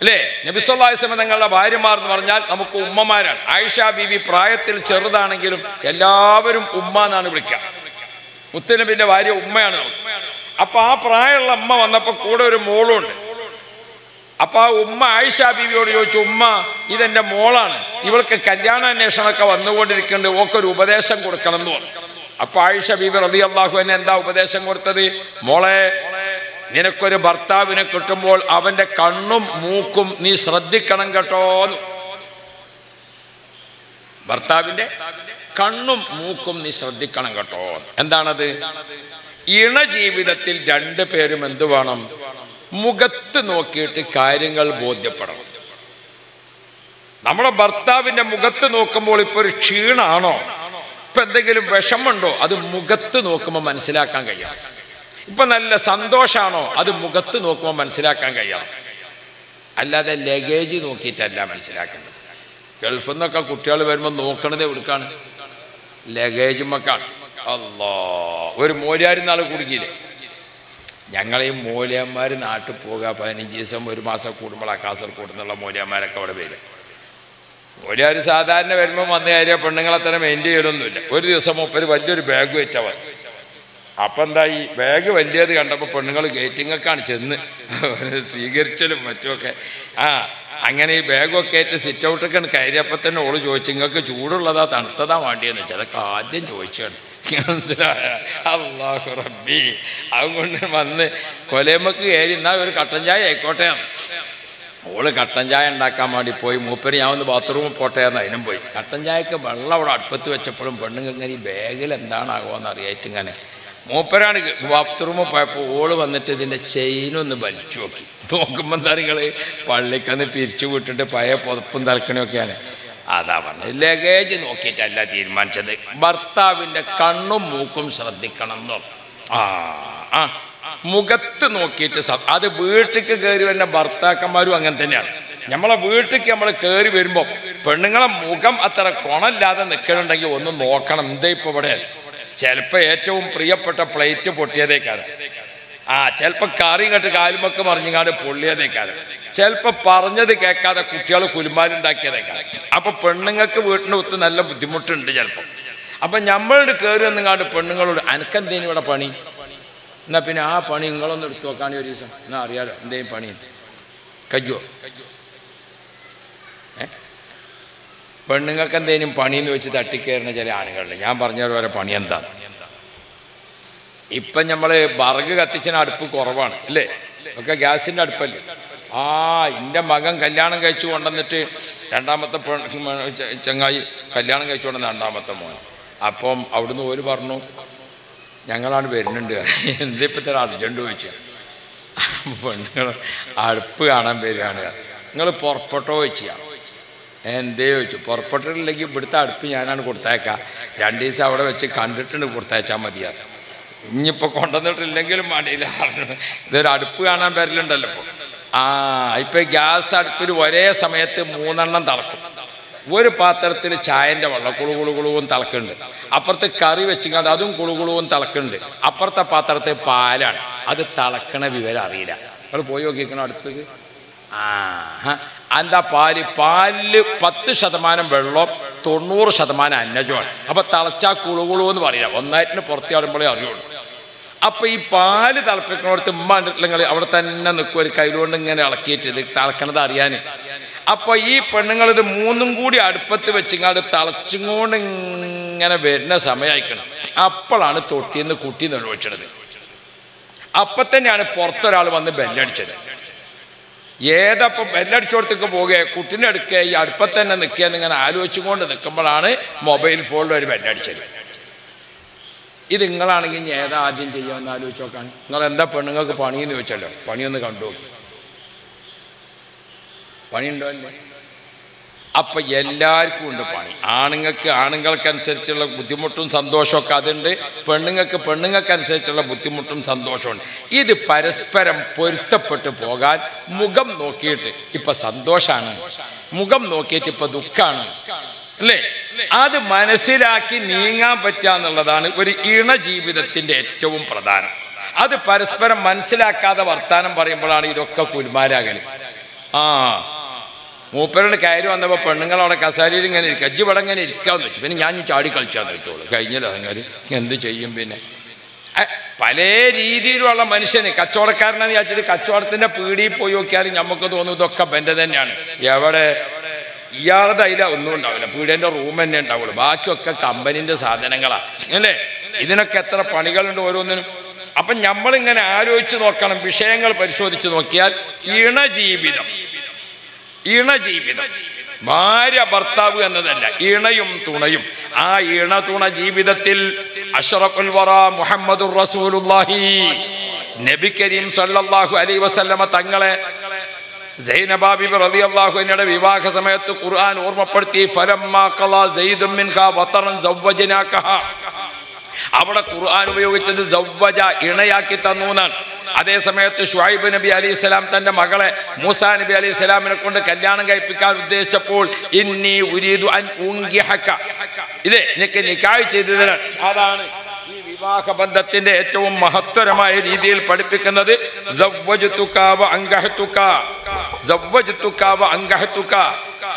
അല്ലേ? നബി സല്ലല്ലാഹു അലൈഹി തങ്ങളുടെ ഭാര്യമാർ എന്ന് പറഞ്ഞാൽ നമുക്ക് ഉമ്മമാരാണ്. ആയിഷ ബീവി പ്രായത്തിൽ ചെറുതാണെങ്കിലും എല്ലാവരും ഉമ്മ എന്നാണ് വിളിക്കുക. മുത്തുനബിന്റെ ഭാര്യ ഉമ്മയാണ്. അപ്പൊ ആ പ്രായമുള്ള അമ്മ വന്നപ്പോ കൂടെ ഒരു മോളുണ്ട്. അപ്പൊ ആ ഉമ്മ ആയിഷ ബീവിയോട് ചോദിച്ചു ഉമ്മ ഇതെന്റെ മോളാണ്. ഇവൾക്ക് കല്യാണ കല്യാണാന്വേഷണമൊക്കെ വന്നുകൊണ്ടിരിക്കുന്നുണ്ട്. ഒരു ഉപദേശം കൊടുക്കണം എന്ന് പറഞ്ഞു. അപ്പൊ ആയിഷ ബീബി റബി അള്ളാഹു എന്നെ എന്താ ഉപദേശം കൊടുത്തത്? മോളെ നിനക്കൊരു ഭർത്താവിനെ കിട്ടുമ്പോൾ അവന്റെ കണ്ണും മൂക്കും നീ ശ്രദ്ധിക്കണം കേട്ടോ ഭർത്താവിന്റെ കണ്ണും മൂക്കും നീ ശ്രദ്ധിക്കണം കേട്ടോ എന്താണത്? ഇണ ജീവിതത്തിൽ രണ്ടു പേരും എന്ത് വേണം? മുഖത്ത് നോക്കിയിട്ട് കാര്യങ്ങൾ ബോധ്യപ്പെടണം. നമ്മുടെ ഭർത്താവിന്റെ മുഖത്ത് നോക്കുമ്പോൾ ഇപ്പൊ ഒരു ക്ഷീണാണോ? ഇപ്പൊ എന്തെങ്കിലും വിഷമുണ്ടോ അത് മുഖത്ത് നോക്കുമ്പോൾ മനസ്സിലാക്കാൻ കഴിയണം. ഇപ്പൊ നല്ല സന്തോഷാണോ? അത് മുഖത്ത് നോക്കുമ്പോൾ മനസ്സിലാക്കാൻ കഴിയണം. അല്ലാതെ ലഗേജ് നോക്കിയിട്ടല്ല മനസ്സിലാക്കേണ്ടത്. ഗൾഫിൽ നിന്നൊക്കെ കുട്ടികൾ വരുമ്പോൾ നോക്കണത് എവിടുക്കാണ് ലഗേജുമൊക്കാണ് അല്ലോ ഒരു മോര്യാരുന്നാൾ കുടുങ്ങിയില്ലേ? ഞങ്ങളെയും മൂല്യന്മാർ നാട്ടിൽ പോകുക പതിനഞ്ച് ദിവസം ഒരു മാസം കൂടുമ്പോഴാണ് കാസർഗോഡ് എന്നുള്ള മൂല്യന്മാരൊക്കെ അവിടെ വരും മൂല്യാർ സാധാരണ വരുമ്പോൾ വന്നു കയറിയ പെണ്ണുങ്ങളെ തന്നെ മെയിന്റ് ചെയ്യലൊന്നുമില്ല ഒരു ദിവസം മുപ്പത് വലിയൊരു ബാഗ് വെച്ചവർ അപ്പം എന്താ ഈ ബാഗ് വലിയത് കണ്ടപ്പോൾ പെണ്ണുങ്ങൾ ഗേറ്റിങ്ങൊക്കെയാണ് ചെന്ന് സ്വീകരിച്ചലും മറ്റുമൊക്കെ. ആ അങ്ങനെ ഈ ബാഗൊക്കെ ആയിട്ട് സിറ്റ് ഔട്ടൊക്കെ കയറിയപ്പോൾ തന്നെ ഓൾ ചോദിച്ചു നിങ്ങൾക്ക് ചൂടുള്ളതാ തണുത്തതാ വേണ്ടിയെന്ന് വെച്ചാൽ അതൊക്കെ ആദ്യം ചോദിച്ചാണ് മനസ്സിലായ? അള്ളാഹു റബ്ബി. അതുകൊണ്ട് വന്ന് കൊലേമക്ക് കയറി എന്നാ ഒരു കട്ടൻ ചായ ആയിക്കോട്ടെ. ഓൾ കട്ടൻ ചായ ഉണ്ടാക്കാൻ വേണ്ടി പോയി. മൂപ്പര് ഞാൻ ഒന്ന് ബാത്റൂമിൽ പോട്ടെ എന്ന് അതിനും പോയി. കട്ടൻ ചായക്ക് വെള്ളം അവിടെ അടുപ്പത്ത് വെച്ചപ്പോഴും പെണ്ണുങ്ങൾ ഇങ്ങനെ ഈ ബാഗിൽ എന്താണാകുമെന്ന് അറിയായിട്ട് ഇങ്ങനെ. മൂപ്പരാണ് ബാത്റൂമിൽ പോയപ്പോൾ ഓൾ വന്നിട്ട് ഇതിന്റെ ചെയിനൊന്ന് വലിച്ചു നോക്കി. നോക്കുമ്പോൾ എന്താ നിങ്ങൾ പള്ളിക്കന്ന് പിരിച്ചു വിട്ടിട്ട് പഴയ പുതപ്പും തലക്കണയൊക്കെയാണ്. അതാ പറഞ്ഞത്. ലഗേജ് നോക്കിയിട്ടല്ല തീരുമാനിച്ചത്. ഭർത്താവിന്റെ കണ്ണും മൂക്കും ശ്രദ്ധിക്കണം എന്ന്. ആ ആ മുഖത്ത് നോക്കിയിട്ട് അത് വീട്ടിലേക്ക് കയറി വരുന്ന ഭർത്താക്കന്മാരും അങ്ങനെ തന്നെയാണ്. നമ്മളെ വീട്ടിലേക്ക് നമ്മൾ കയറി വരുമ്പോൾ പെണ്ണുങ്ങളെ മുഖം അത്ര കുണമില്ലാതെ നിൽക്കണുണ്ടെങ്കിൽ ഒന്ന് നോക്കണം. എന്താ ഇപ്പോൾ ഇവിടെ? ചിലപ്പോൾ ഏറ്റവും പ്രിയപ്പെട്ട പ്ലേറ്റ് പൊട്ടിയതേക്കാരം. ആ ചിലപ്പോൾ കറി ഇങ്ങോട്ട് കാലുമൊക്കെ മറിഞ്ഞങ്ങാണ്ട് പൊള്ളിയതേക്കാരം ചിലപ്പോൾ പറഞ്ഞത് കേൾക്കാതെ കുട്ടികൾ കുലുമാലുണ്ടാക്കിയതേക്കാരം അപ്പൊ പെണ്ണുങ്ങൾക്ക് വീട്ടിന്റെ ഒത്ത് നല്ല ബുദ്ധിമുട്ടുണ്ട് ചിലപ്പോൾ അപ്പൊ നമ്മളുടെ കയറി വന്നങ്ങാണ്ട് പെണ്ണുങ്ങളോട് അനക്കെന്തേനും ഇവിടെ പണി? എന്നാ പിന്നെ ആ പണി നിങ്ങളൊന്ന് എടുത്തു നോക്കാണി ഒരു ദിവസം. എന്നാ അറിയാലോ എന്തേലും പണി? കജ്ജോ പെണ്ണുങ്ങൾക്ക് എന്തേലും പണിയെന്ന് വെച്ച് തട്ടിക്കയറുന്ന ചില ആണുങ്ങളുണ്ട്. ഞാൻ പറഞ്ഞ പോലെ പണി എന്താ ഇപ്പം നമ്മൾ വറക് കത്തിച്ചിന് അടുപ്പ് കുറവാണ് അല്ലേ? ഒക്കെ ഗ്യാസിന്റെ അടുപ്പല്ലേ? ആ എന്റെ മകൻ കല്യാണം കഴിച്ചു കൊണ്ടുവന്നിട്ട് രണ്ടാമത്തെ ചങ്ങായി കല്യാണം കഴിച്ചു കൊണ്ടുവന്ന രണ്ടാമത്തെ മോൻ. അപ്പം അവിടുന്ന് ഒരു പറഞ്ഞു ഞങ്ങളാണ് വരുന്നുണ്ട്. എന്തിപ്പോൾ ഇത്ര അർജന്റ് ചോദിച്ചു? പെണ്ണുങ്ങൾ അടുപ്പ് കാണാൻ വരികയാണ്. നിങ്ങൾ പുറപ്പെട്ടോ? ചോദിച്ചാൽ എന്തേ? ചോദിച്ചു. പുറപ്പെട്ടിട്ടില്ലെങ്കിൽ ഇവിടുത്തെ അടുപ്പ് ഞാനാണ് കൊടുത്തേക്കാം. രണ്ട് ദിവസം അവിടെ വെച്ച് കണ്ടിട്ടുണ്ട് കൊടുത്തയച്ചാൽ മതിയാ. ഇനിയിപ്പോൾ കൊണ്ടുവന്നിട്ടില്ലെങ്കിലും മടിയില്ല. ഇതൊരു അടുപ്പ് കാണാൻ പറ്റില്ലുണ്ടല്ലോ ഇപ്പോൾ ആ ഇപ്പം ഗ്യാസ് അടുപ്പിൽ ഒരേ സമയത്ത് മൂന്നെണ്ണം തിളക്കും. ഒരു പാത്രത്തിൽ ചായന്റെ വെള്ളം കുളു കുളുവും തിളക്കുന്നുണ്ട്. അപ്പുറത്ത് കറി വെച്ചിങ്ങാണ്ട് അതും കുളുകുളുവും തിളക്കുന്നുണ്ട്. അപ്പുറത്തെ പാത്രത്തെ പാലാണ്. അത് തിളക്കണ വിവരം അറിയില്ല. നിങ്ങൾ പോയി നോക്കിക്കണം അടുത്തേക്ക് ആ. എന്താ പാൽ? പാലിൽ പത്ത് ശതമാനം വെള്ളം തൊണ്ണൂറ് ശതമാനം അന്നജമാണ് അപ്പൊ തിളച്ചാ കുളുകുളു എന്ന് പറയാം ഒന്നായിട്ടിന് പുറത്തു ചാടുമ്പോഴേ അറിയുള്ളൂ. അപ്പൊ ഈ പാൽ തിളപ്പിക്കണോടത്ത് ഉമ്മ കണ്ടിട്ടില്ലെങ്കിൽ അവിടെ തന്നെ നിൽക്കും ഒരു കയ്യിലുകൊണ്ട് ഇങ്ങനെ ഇളക്കിയിട്ട് ഇത് തിളക്കണത് അറിയാൻ. അപ്പൊ ഈ പെണ്ണുങ്ങൾ ഇത് മൂന്നും കൂടി അടുപ്പത്ത് വെച്ചിങ്ങാണ്ട് തിളച്ചുകൊണ്ട് ഇങ്ങനെ വരുന്ന സമയമായിക്കണം അപ്പോഴാണ് തൊട്ടിന്ന് കുട്ടി നിർവഹിച്ചത് അപ്പൊ തന്നെയാണ് പുറത്തൊരാൾ വന്ന് ബെല്ലടിച്ചത്. ഏതപ്പൊ ബെല്ലടിച്ചോടത്തേക്ക് പോകുക കുട്ടിനെ എടുക്കുക ഈ അടുപ്പത്ത് തന്നെ നിൽക്കുക എന്നിങ്ങനെ ആലോചിച്ചുകൊണ്ട് നിൽക്കുമ്പോഴാണ് മൊബൈൽ ഫോണിൽ ഒരു ബെല്ലടിച്ചത്. ഇത് നിങ്ങളാണെങ്കിൽ ഞാൻ ഏതാ ആദ്യം ചെയ്യാമെന്ന് ആലോചിച്ച് നോക്കാൻ. നിങ്ങൾ എന്താ പെണ്ണുങ്ങൾക്ക് പണിയെന്ന് ചോദിച്ചല്ലോ പണിയൊന്ന് കണ്ടു പണിയുണ്ടോ അപ്പൊ എല്ലാവർക്കും ഉണ്ട് പണി. ആണുങ്ങൾക്ക് ആണുങ്ങൾക്കനുസരിച്ചുള്ള ബുദ്ധിമുട്ടും സന്തോഷമൊക്കെ അതുണ്ട്. പെണ്ണുങ്ങൾക്ക് പെണ്ണുങ്ങൾക്കനുസരിച്ചുള്ള ബുദ്ധിമുട്ടും സന്തോഷമുണ്ട് ഇത് പരസ്പരം പൊരുത്തപ്പെട്ടു പോകാൻ മുഖം നോക്കിയിട്ട് ഇപ്പൊ സന്തോഷാണ്. മുഖം നോക്കിയിട്ട് ഇപ്പൊ ദുഃഖാണ്. അല്ലേ? അത് മനസ്സിലാക്കി നീങ്ങാൻ പറ്റുക എന്നുള്ളതാണ് ഒരു ഇണ ജീവിതത്തിന്റെ ഏറ്റവും പ്രധാനം. അത് പരസ്പരം മനസ്സിലാക്കാതെ വർത്താനം പറയുമ്പോഴാണ് ഇതൊക്കെ കുൽമാരാകൽ ആ മൂപ്പരോട് കയറി വന്നപ്പോൾ പെണ്ണുങ്ങൾ അവിടെ ഇങ്ങനെ ഇരിക്കുക അജ്ജി ഇവിടെ ഇങ്ങനെ ഇരിക്കാന്ന് വെച്ചു. പിന്നെ ഞാൻ ചാടി കളിച്ചാന്ന് വെച്ചോളൂ. കഴിഞ്ഞല്ലോ അങ്ങനെ എന്ത് ചെയ്യും പിന്നെ? പല രീതിയിലുള്ള മനുഷ്യന് കച്ചവടക്കാരനെന്ന് വിചാരിച്ചത് കച്ചവടത്തിന്റെ പീടിയിൽ പോയി നോക്കിയാൽ നമുക്ക് തോന്നും ഇതൊക്കെ ബെന്റെ തന്നെയാണ്. എവിടെ? ഇയാളുടെ അതില ഒന്നും ഉണ്ടാവില്ല. പീഡന്റെ റൂം തന്നെ ഉണ്ടാവുള്ളൂ. ബാക്കിയൊക്കെ കമ്പനിന്റെ സാധനങ്ങളാണ് അല്ലേ? ഇതിനൊക്കെ എത്ര പണികളുണ്ട് ഓരോന്നിനും. അപ്പൊ നമ്മളിങ്ങനെ ആലോചിച്ച് നോക്കണം വിഷയങ്ങൾ പരിശോധിച്ച് നോക്കിയാൽ ഇണജീവിതം. ഇണജീവിതം. ഭാര്യ ഭർത്താവ് എന്നതല്ല ഇണയും തുണയും. ആ ഇണ തുണ ജീവിതത്തിൽ അഷറഫുൽ വറ മുഹമ്മദുർ റസൂലുള്ളാഹി. നബി കരീം സല്ലല്ലാഹു അലൈഹി വസല്ലമ തങ്ങളെ സൈനബാബി വിവാഹ സമയത്ത് ഖുർആൻ ഓർമ്മപ്പെടുത്തി ഫലം അവിടെ ഖുർആൻ ഉപയോഗിച്ചത് സവ്വജ ഇണയാക്കി തന്നു എന്നാണ്. അതേ സമയത്ത് ഷുഹൈബ് നബി അലി ഇസ്ലാം തന്റെ മകളെ മൂസാ നബി അലി ഇസ്ലാമിനെ കൊണ്ട് കല്യാണം കഴിപ്പിക്കാൻ ഉദ്ദേശിച്ചപ്പോൾ ഇന്നി ഉരീദു അൻ ഇല്ലേ നിനക്ക് നിക്കായ് ചെയ്തു തരാൻ അതാണ് ഈ വിവാഹ ബന്ധത്തിന്റെ ഏറ്റവും മഹത്തരമായ രീതിയിൽ പഠിപ്പിക്കുന്നത് സവ്വജ്തുക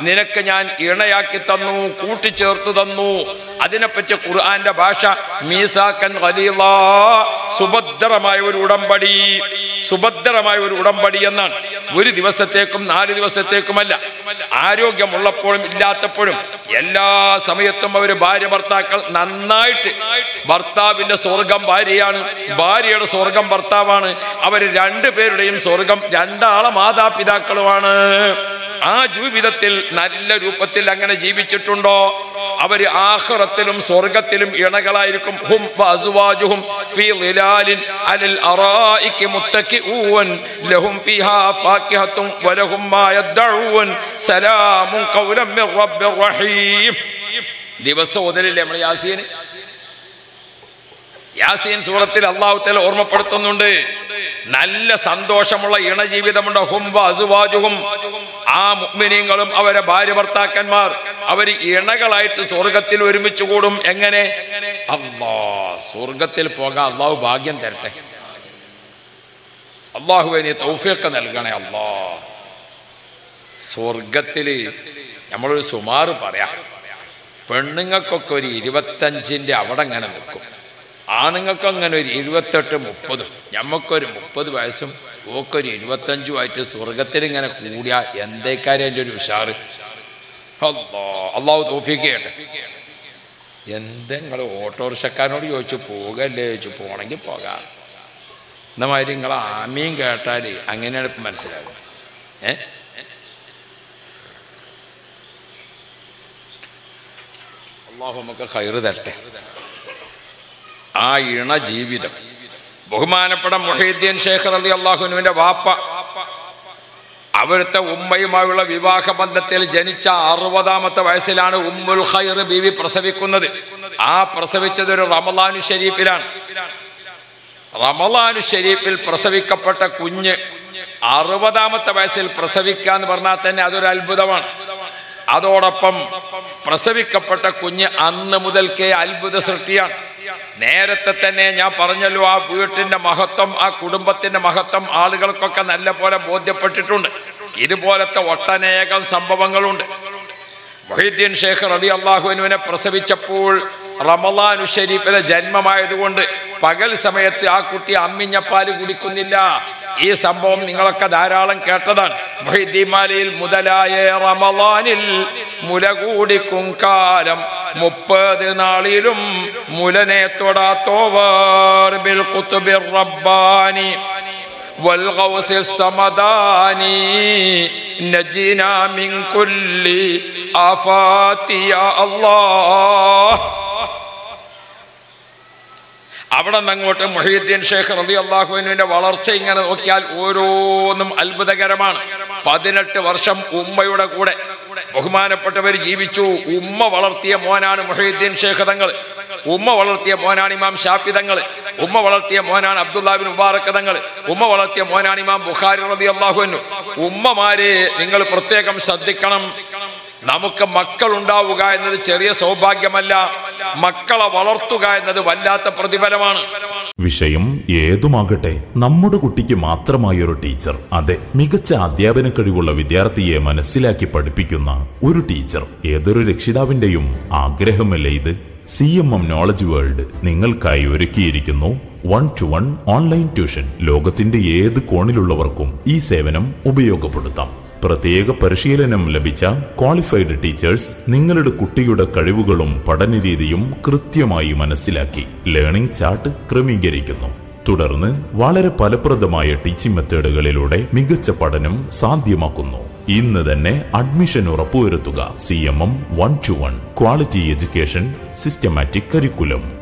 നിനക്ക് ഞാൻ ഇണയാക്കി തന്നു കൂട്ടിച്ചേർത്തു തന്നു. അതിനെപ്പറ്റി ഖുർആന്റെ ഭാഷ മീസാക്കൻ സുഭദ്രമായ ഒരു ഉടമ്പടി. സുഭദ്രമായ ഒരു ഉടമ്പടി എന്നാണ്. ഒരു ദിവസത്തേക്കും നാല് ദിവസത്തേക്കുമല്ല. ആരോഗ്യമുള്ളപ്പോഴും ഇല്ലാത്തപ്പോഴും എല്ലാ സമയത്തും അവർ ഭാര്യ ഭർത്താക്കൾ നന്നായിട്ട് ഭർത്താവിന്റെ സ്വർഗം ഭാര്യയാണ്. ഭാര്യയുടെ സ്വർഗം ഭർത്താവാണ്. അവർ രണ്ടുപേരുടെയും സ്വർഗം രണ്ടാളെ മാതാപിതാക്കളുമാണ്. ആ ജീവിതത്തിൽ നല്ല രൂപത്തിൽ അങ്ങനെ ജീവിച്ചിട്ടുണ്ടോ? അവർ ആഹ്റത്തിലും സ്വർഗത്തിലും ഇണകളായിരിക്കും. ഹും ഫീ ളിലാലിൻ അലൽ ലഹും വലഹും മാ യദ്ദഊൻ. സലാമുൻ മിർ റഹീം. ദിവസം ഓതലില്ലേ നമ്മൾ യാസീൻ? യാസീൻ സൂറത്തിൽ ഓർമ്മപ്പെടുത്തുന്നുണ്ട്. നല്ല സന്തോഷമുള്ള ഇണജീവിതമുണ്ട്. ഹും വഅസ്വാജുഹും ആ മുഅ്മിനീങ്ങളും അവരെ ഭാര്യ ഭർത്താക്കന്മാർ. അവർ ഇണകളായിട്ട് സ്വർഗത്തിൽ ഒരുമിച്ച് കൂടും. എങ്ങനെ? അള്ളാ സ്വർഗത്തിൽ പോകാൻ അള്ളാഹു ഭാഗ്യം തരട്ടെ. അള്ളാഹു നീ തൗഫിയൊക്കെ നൽകണേ അള്ളാ. സ്വർഗത്തിൽ നമ്മളൊരു സുമാറ് പറയാം. പെണ്ണുങ്ങൾക്കൊക്കെ ഒരു ഇരുപത്തഞ്ചിന്റെ അവിടെ അങ്ങനെ നിൽക്കും. ആണുങ്ങൾക്ക് അങ്ങനെ ഒരു ഇരുപത്തെട്ട് മുപ്പതും. ഞമ്മക്കൊരു മുപ്പത് വയസ്സും ഓക്കൊരു ഇരുപത്തഞ്ചുമായിട്ട് സ്വർഗത്തിൽ ഇങ്ങനെ കൂടിയ എന്തേക്കാരും എന്റെ ഒരു അല്ലാ അള്ളാഹു തോഫിക്കട്ടെ. എന്തെങ്കിലും ഓട്ടോറിക്ഷക്കാരനോട് ചോദിച്ചു പോകല്ലേ? ചോദിച്ചു പോകണമെങ്കിൽ പോകാം. എന്ന മാതിരി നിങ്ങൾ ആമീൻ കേട്ടാൽ അങ്ങനെയാണ് ഇപ്പം മനസ്സിലാകുക ഏ? അള്ളാഹു നമുക്ക് കയറ് തരട്ടെ. ആ ഇണ ജീവിതം. ബഹുമാനപ്പെട്ട മൊഹീദ്ദീൻ ഷേഖർ അലി അള്ളാഹുനുവിന്റെ വാപ്പ. അവിടുത്തെ ഉമ്മയുമായുള്ള വിവാഹ ബന്ധത്തിൽ ജനിച്ച അറുപതാമത്തെ വയസ്സിലാണ് ഉമ്മുൽ ഖൈർ ബീവി പ്രസവിക്കുന്നത്. ആ പ്രസവിച്ചത് ഒരു റമലാനു ഷരീഫിലാണ് റമലാനു ഷരീഫിൽ പ്രസവിക്കപ്പെട്ട കുഞ്ഞ് അറുപതാമത്തെ വയസ്സിൽ പ്രസവിക്കുക എന്ന് പറഞ്ഞാൽ തന്നെ അതൊരു അത്ഭുതമാണ്. അതോടൊപ്പം പ്രസവിക്കപ്പെട്ട കുഞ്ഞ് അന്ന് മുതൽക്കേ അത്ഭുത സൃഷ്ടിയാണ്. നേരത്തെ തന്നെ ഞാൻ പറഞ്ഞല്ലോ ആ വീട്ടിന്റെ മഹത്വം ആ കുടുംബത്തിന്റെ മഹത്വം ആളുകൾക്കൊക്കെ നല്ല പോലെ ബോധ്യപ്പെട്ടിട്ടുണ്ട്. ഇതുപോലത്തെ ഒട്ടനേകം സംഭവങ്ങളുണ്ട്. മൊഹീദ്ദീൻ ഷേഖ് അലി അള്ളാഹുവിനുവിനെ പ്രസവിച്ചപ്പോൾ റമലാനു ഷരീഫിലെ ജന്മമായതുകൊണ്ട് പകൽ സമയത്ത് ആ കുട്ടി അമ്മിഞ്ഞപ്പാൽ കുടിക്കുന്നില്ല. ഈ സംഭവം നിങ്ങളൊക്കെ ധാരാളം കേട്ടതാണ് മൊഹീദ്ദീമാലയിൽ മുതലായ റമലാനിൽ മുല കൂടിക്കും കാലം മുപ്പത് നാളിലും മുലനെ തൊടാത്തോവർ ബിൽ കുത്തുബിർ റബ്ബാനി والغوث الصمداني نجينا من كل آفات يا الله അവിടെ നിന്ന് അങ്ങോട്ട് മൊഹീദ്ദീൻ ഷേഖ് റബി അള്ളാഹുവിനുവിന്റെ വളർച്ച ഇങ്ങനെ നോക്കിയാൽ ഓരോന്നും അത്ഭുതകരമാണ്. പതിനെട്ട് വർഷം ഉമ്മയുടെ കൂടെ ബഹുമാനപ്പെട്ടവർ ജീവിച്ചു. ഉമ്മ വളർത്തിയ മോനാണ് മൊഹീദ്ദീൻ ഷേഖ് തങ്ങൾ. ഉമ്മ വളർത്തിയ മോനാണ് ഇമാം ഷാഫി തങ്ങൾ. ഉമ്മ വളർത്തിയ മോനാണ് അബ്ദുല്ലാബിൻ മുബാറക് തങ്ങൾ. ഉമ്മ വളർത്തിയ മോനാണ് ഇമാം ബുഖാരി റബി അള്ളാഹുവിനു ഉമ്മമാരെ നിങ്ങൾ പ്രത്യേകം ശ്രദ്ധിക്കണം. നമുക്ക് മക്കൾ ഉണ്ടാവുക എന്നത് ചെറിയ സൗഭാഗ്യമല്ല. മക്കളെ വളർത്തുക എന്നത് വല്ലാത്ത പ്രതിഫലമാണ്. വിഷയം ഏതുമാകട്ടെ നമ്മുടെ കുട്ടിക്ക് മാത്രമായ ഒരു ടീച്ചർ അതെ മികച്ച അധ്യാപന കഴിവുള്ള വിദ്യാർത്ഥിയെ മനസ്സിലാക്കി പഠിപ്പിക്കുന്ന ഒരു ടീച്ചർ ഏതൊരു രക്ഷിതാവിന്റെയും ആഗ്രഹമല്ലേ ഇത്? C M M knowledge world നിങ്ങൾക്കായി ഒരുക്കിയിരിക്കുന്നു one to one online tuition ലോകത്തിന്റെ ഏത് കോണിലുള്ളവർക്കും ഈ സേവനം ഉപയോഗപ്പെടുത്താം. പ്രത്യേക പരിശീലനം ലഭിച്ച ക്വാളിഫൈഡ് ടീച്ചേഴ്സ് നിങ്ങളുടെ കുട്ടിയുടെ കഴിവുകളും പഠനരീതിയും കൃത്യമായി മനസ്സിലാക്കി ലേണിംഗ് ചാർട്ട് ക്രമീകരിക്കുന്നു. തുടർന്ന് വളരെ ഫലപ്രദമായ ടീച്ചിങ് മെത്തേഡുകളിലൂടെ മികച്ച പഠനം സാധ്യമാക്കുന്നു. ഇന്ന് തന്നെ അഡ്മിഷൻ ഉറപ്പുവരുത്തുക. C M M one to one quality education systematic curriculum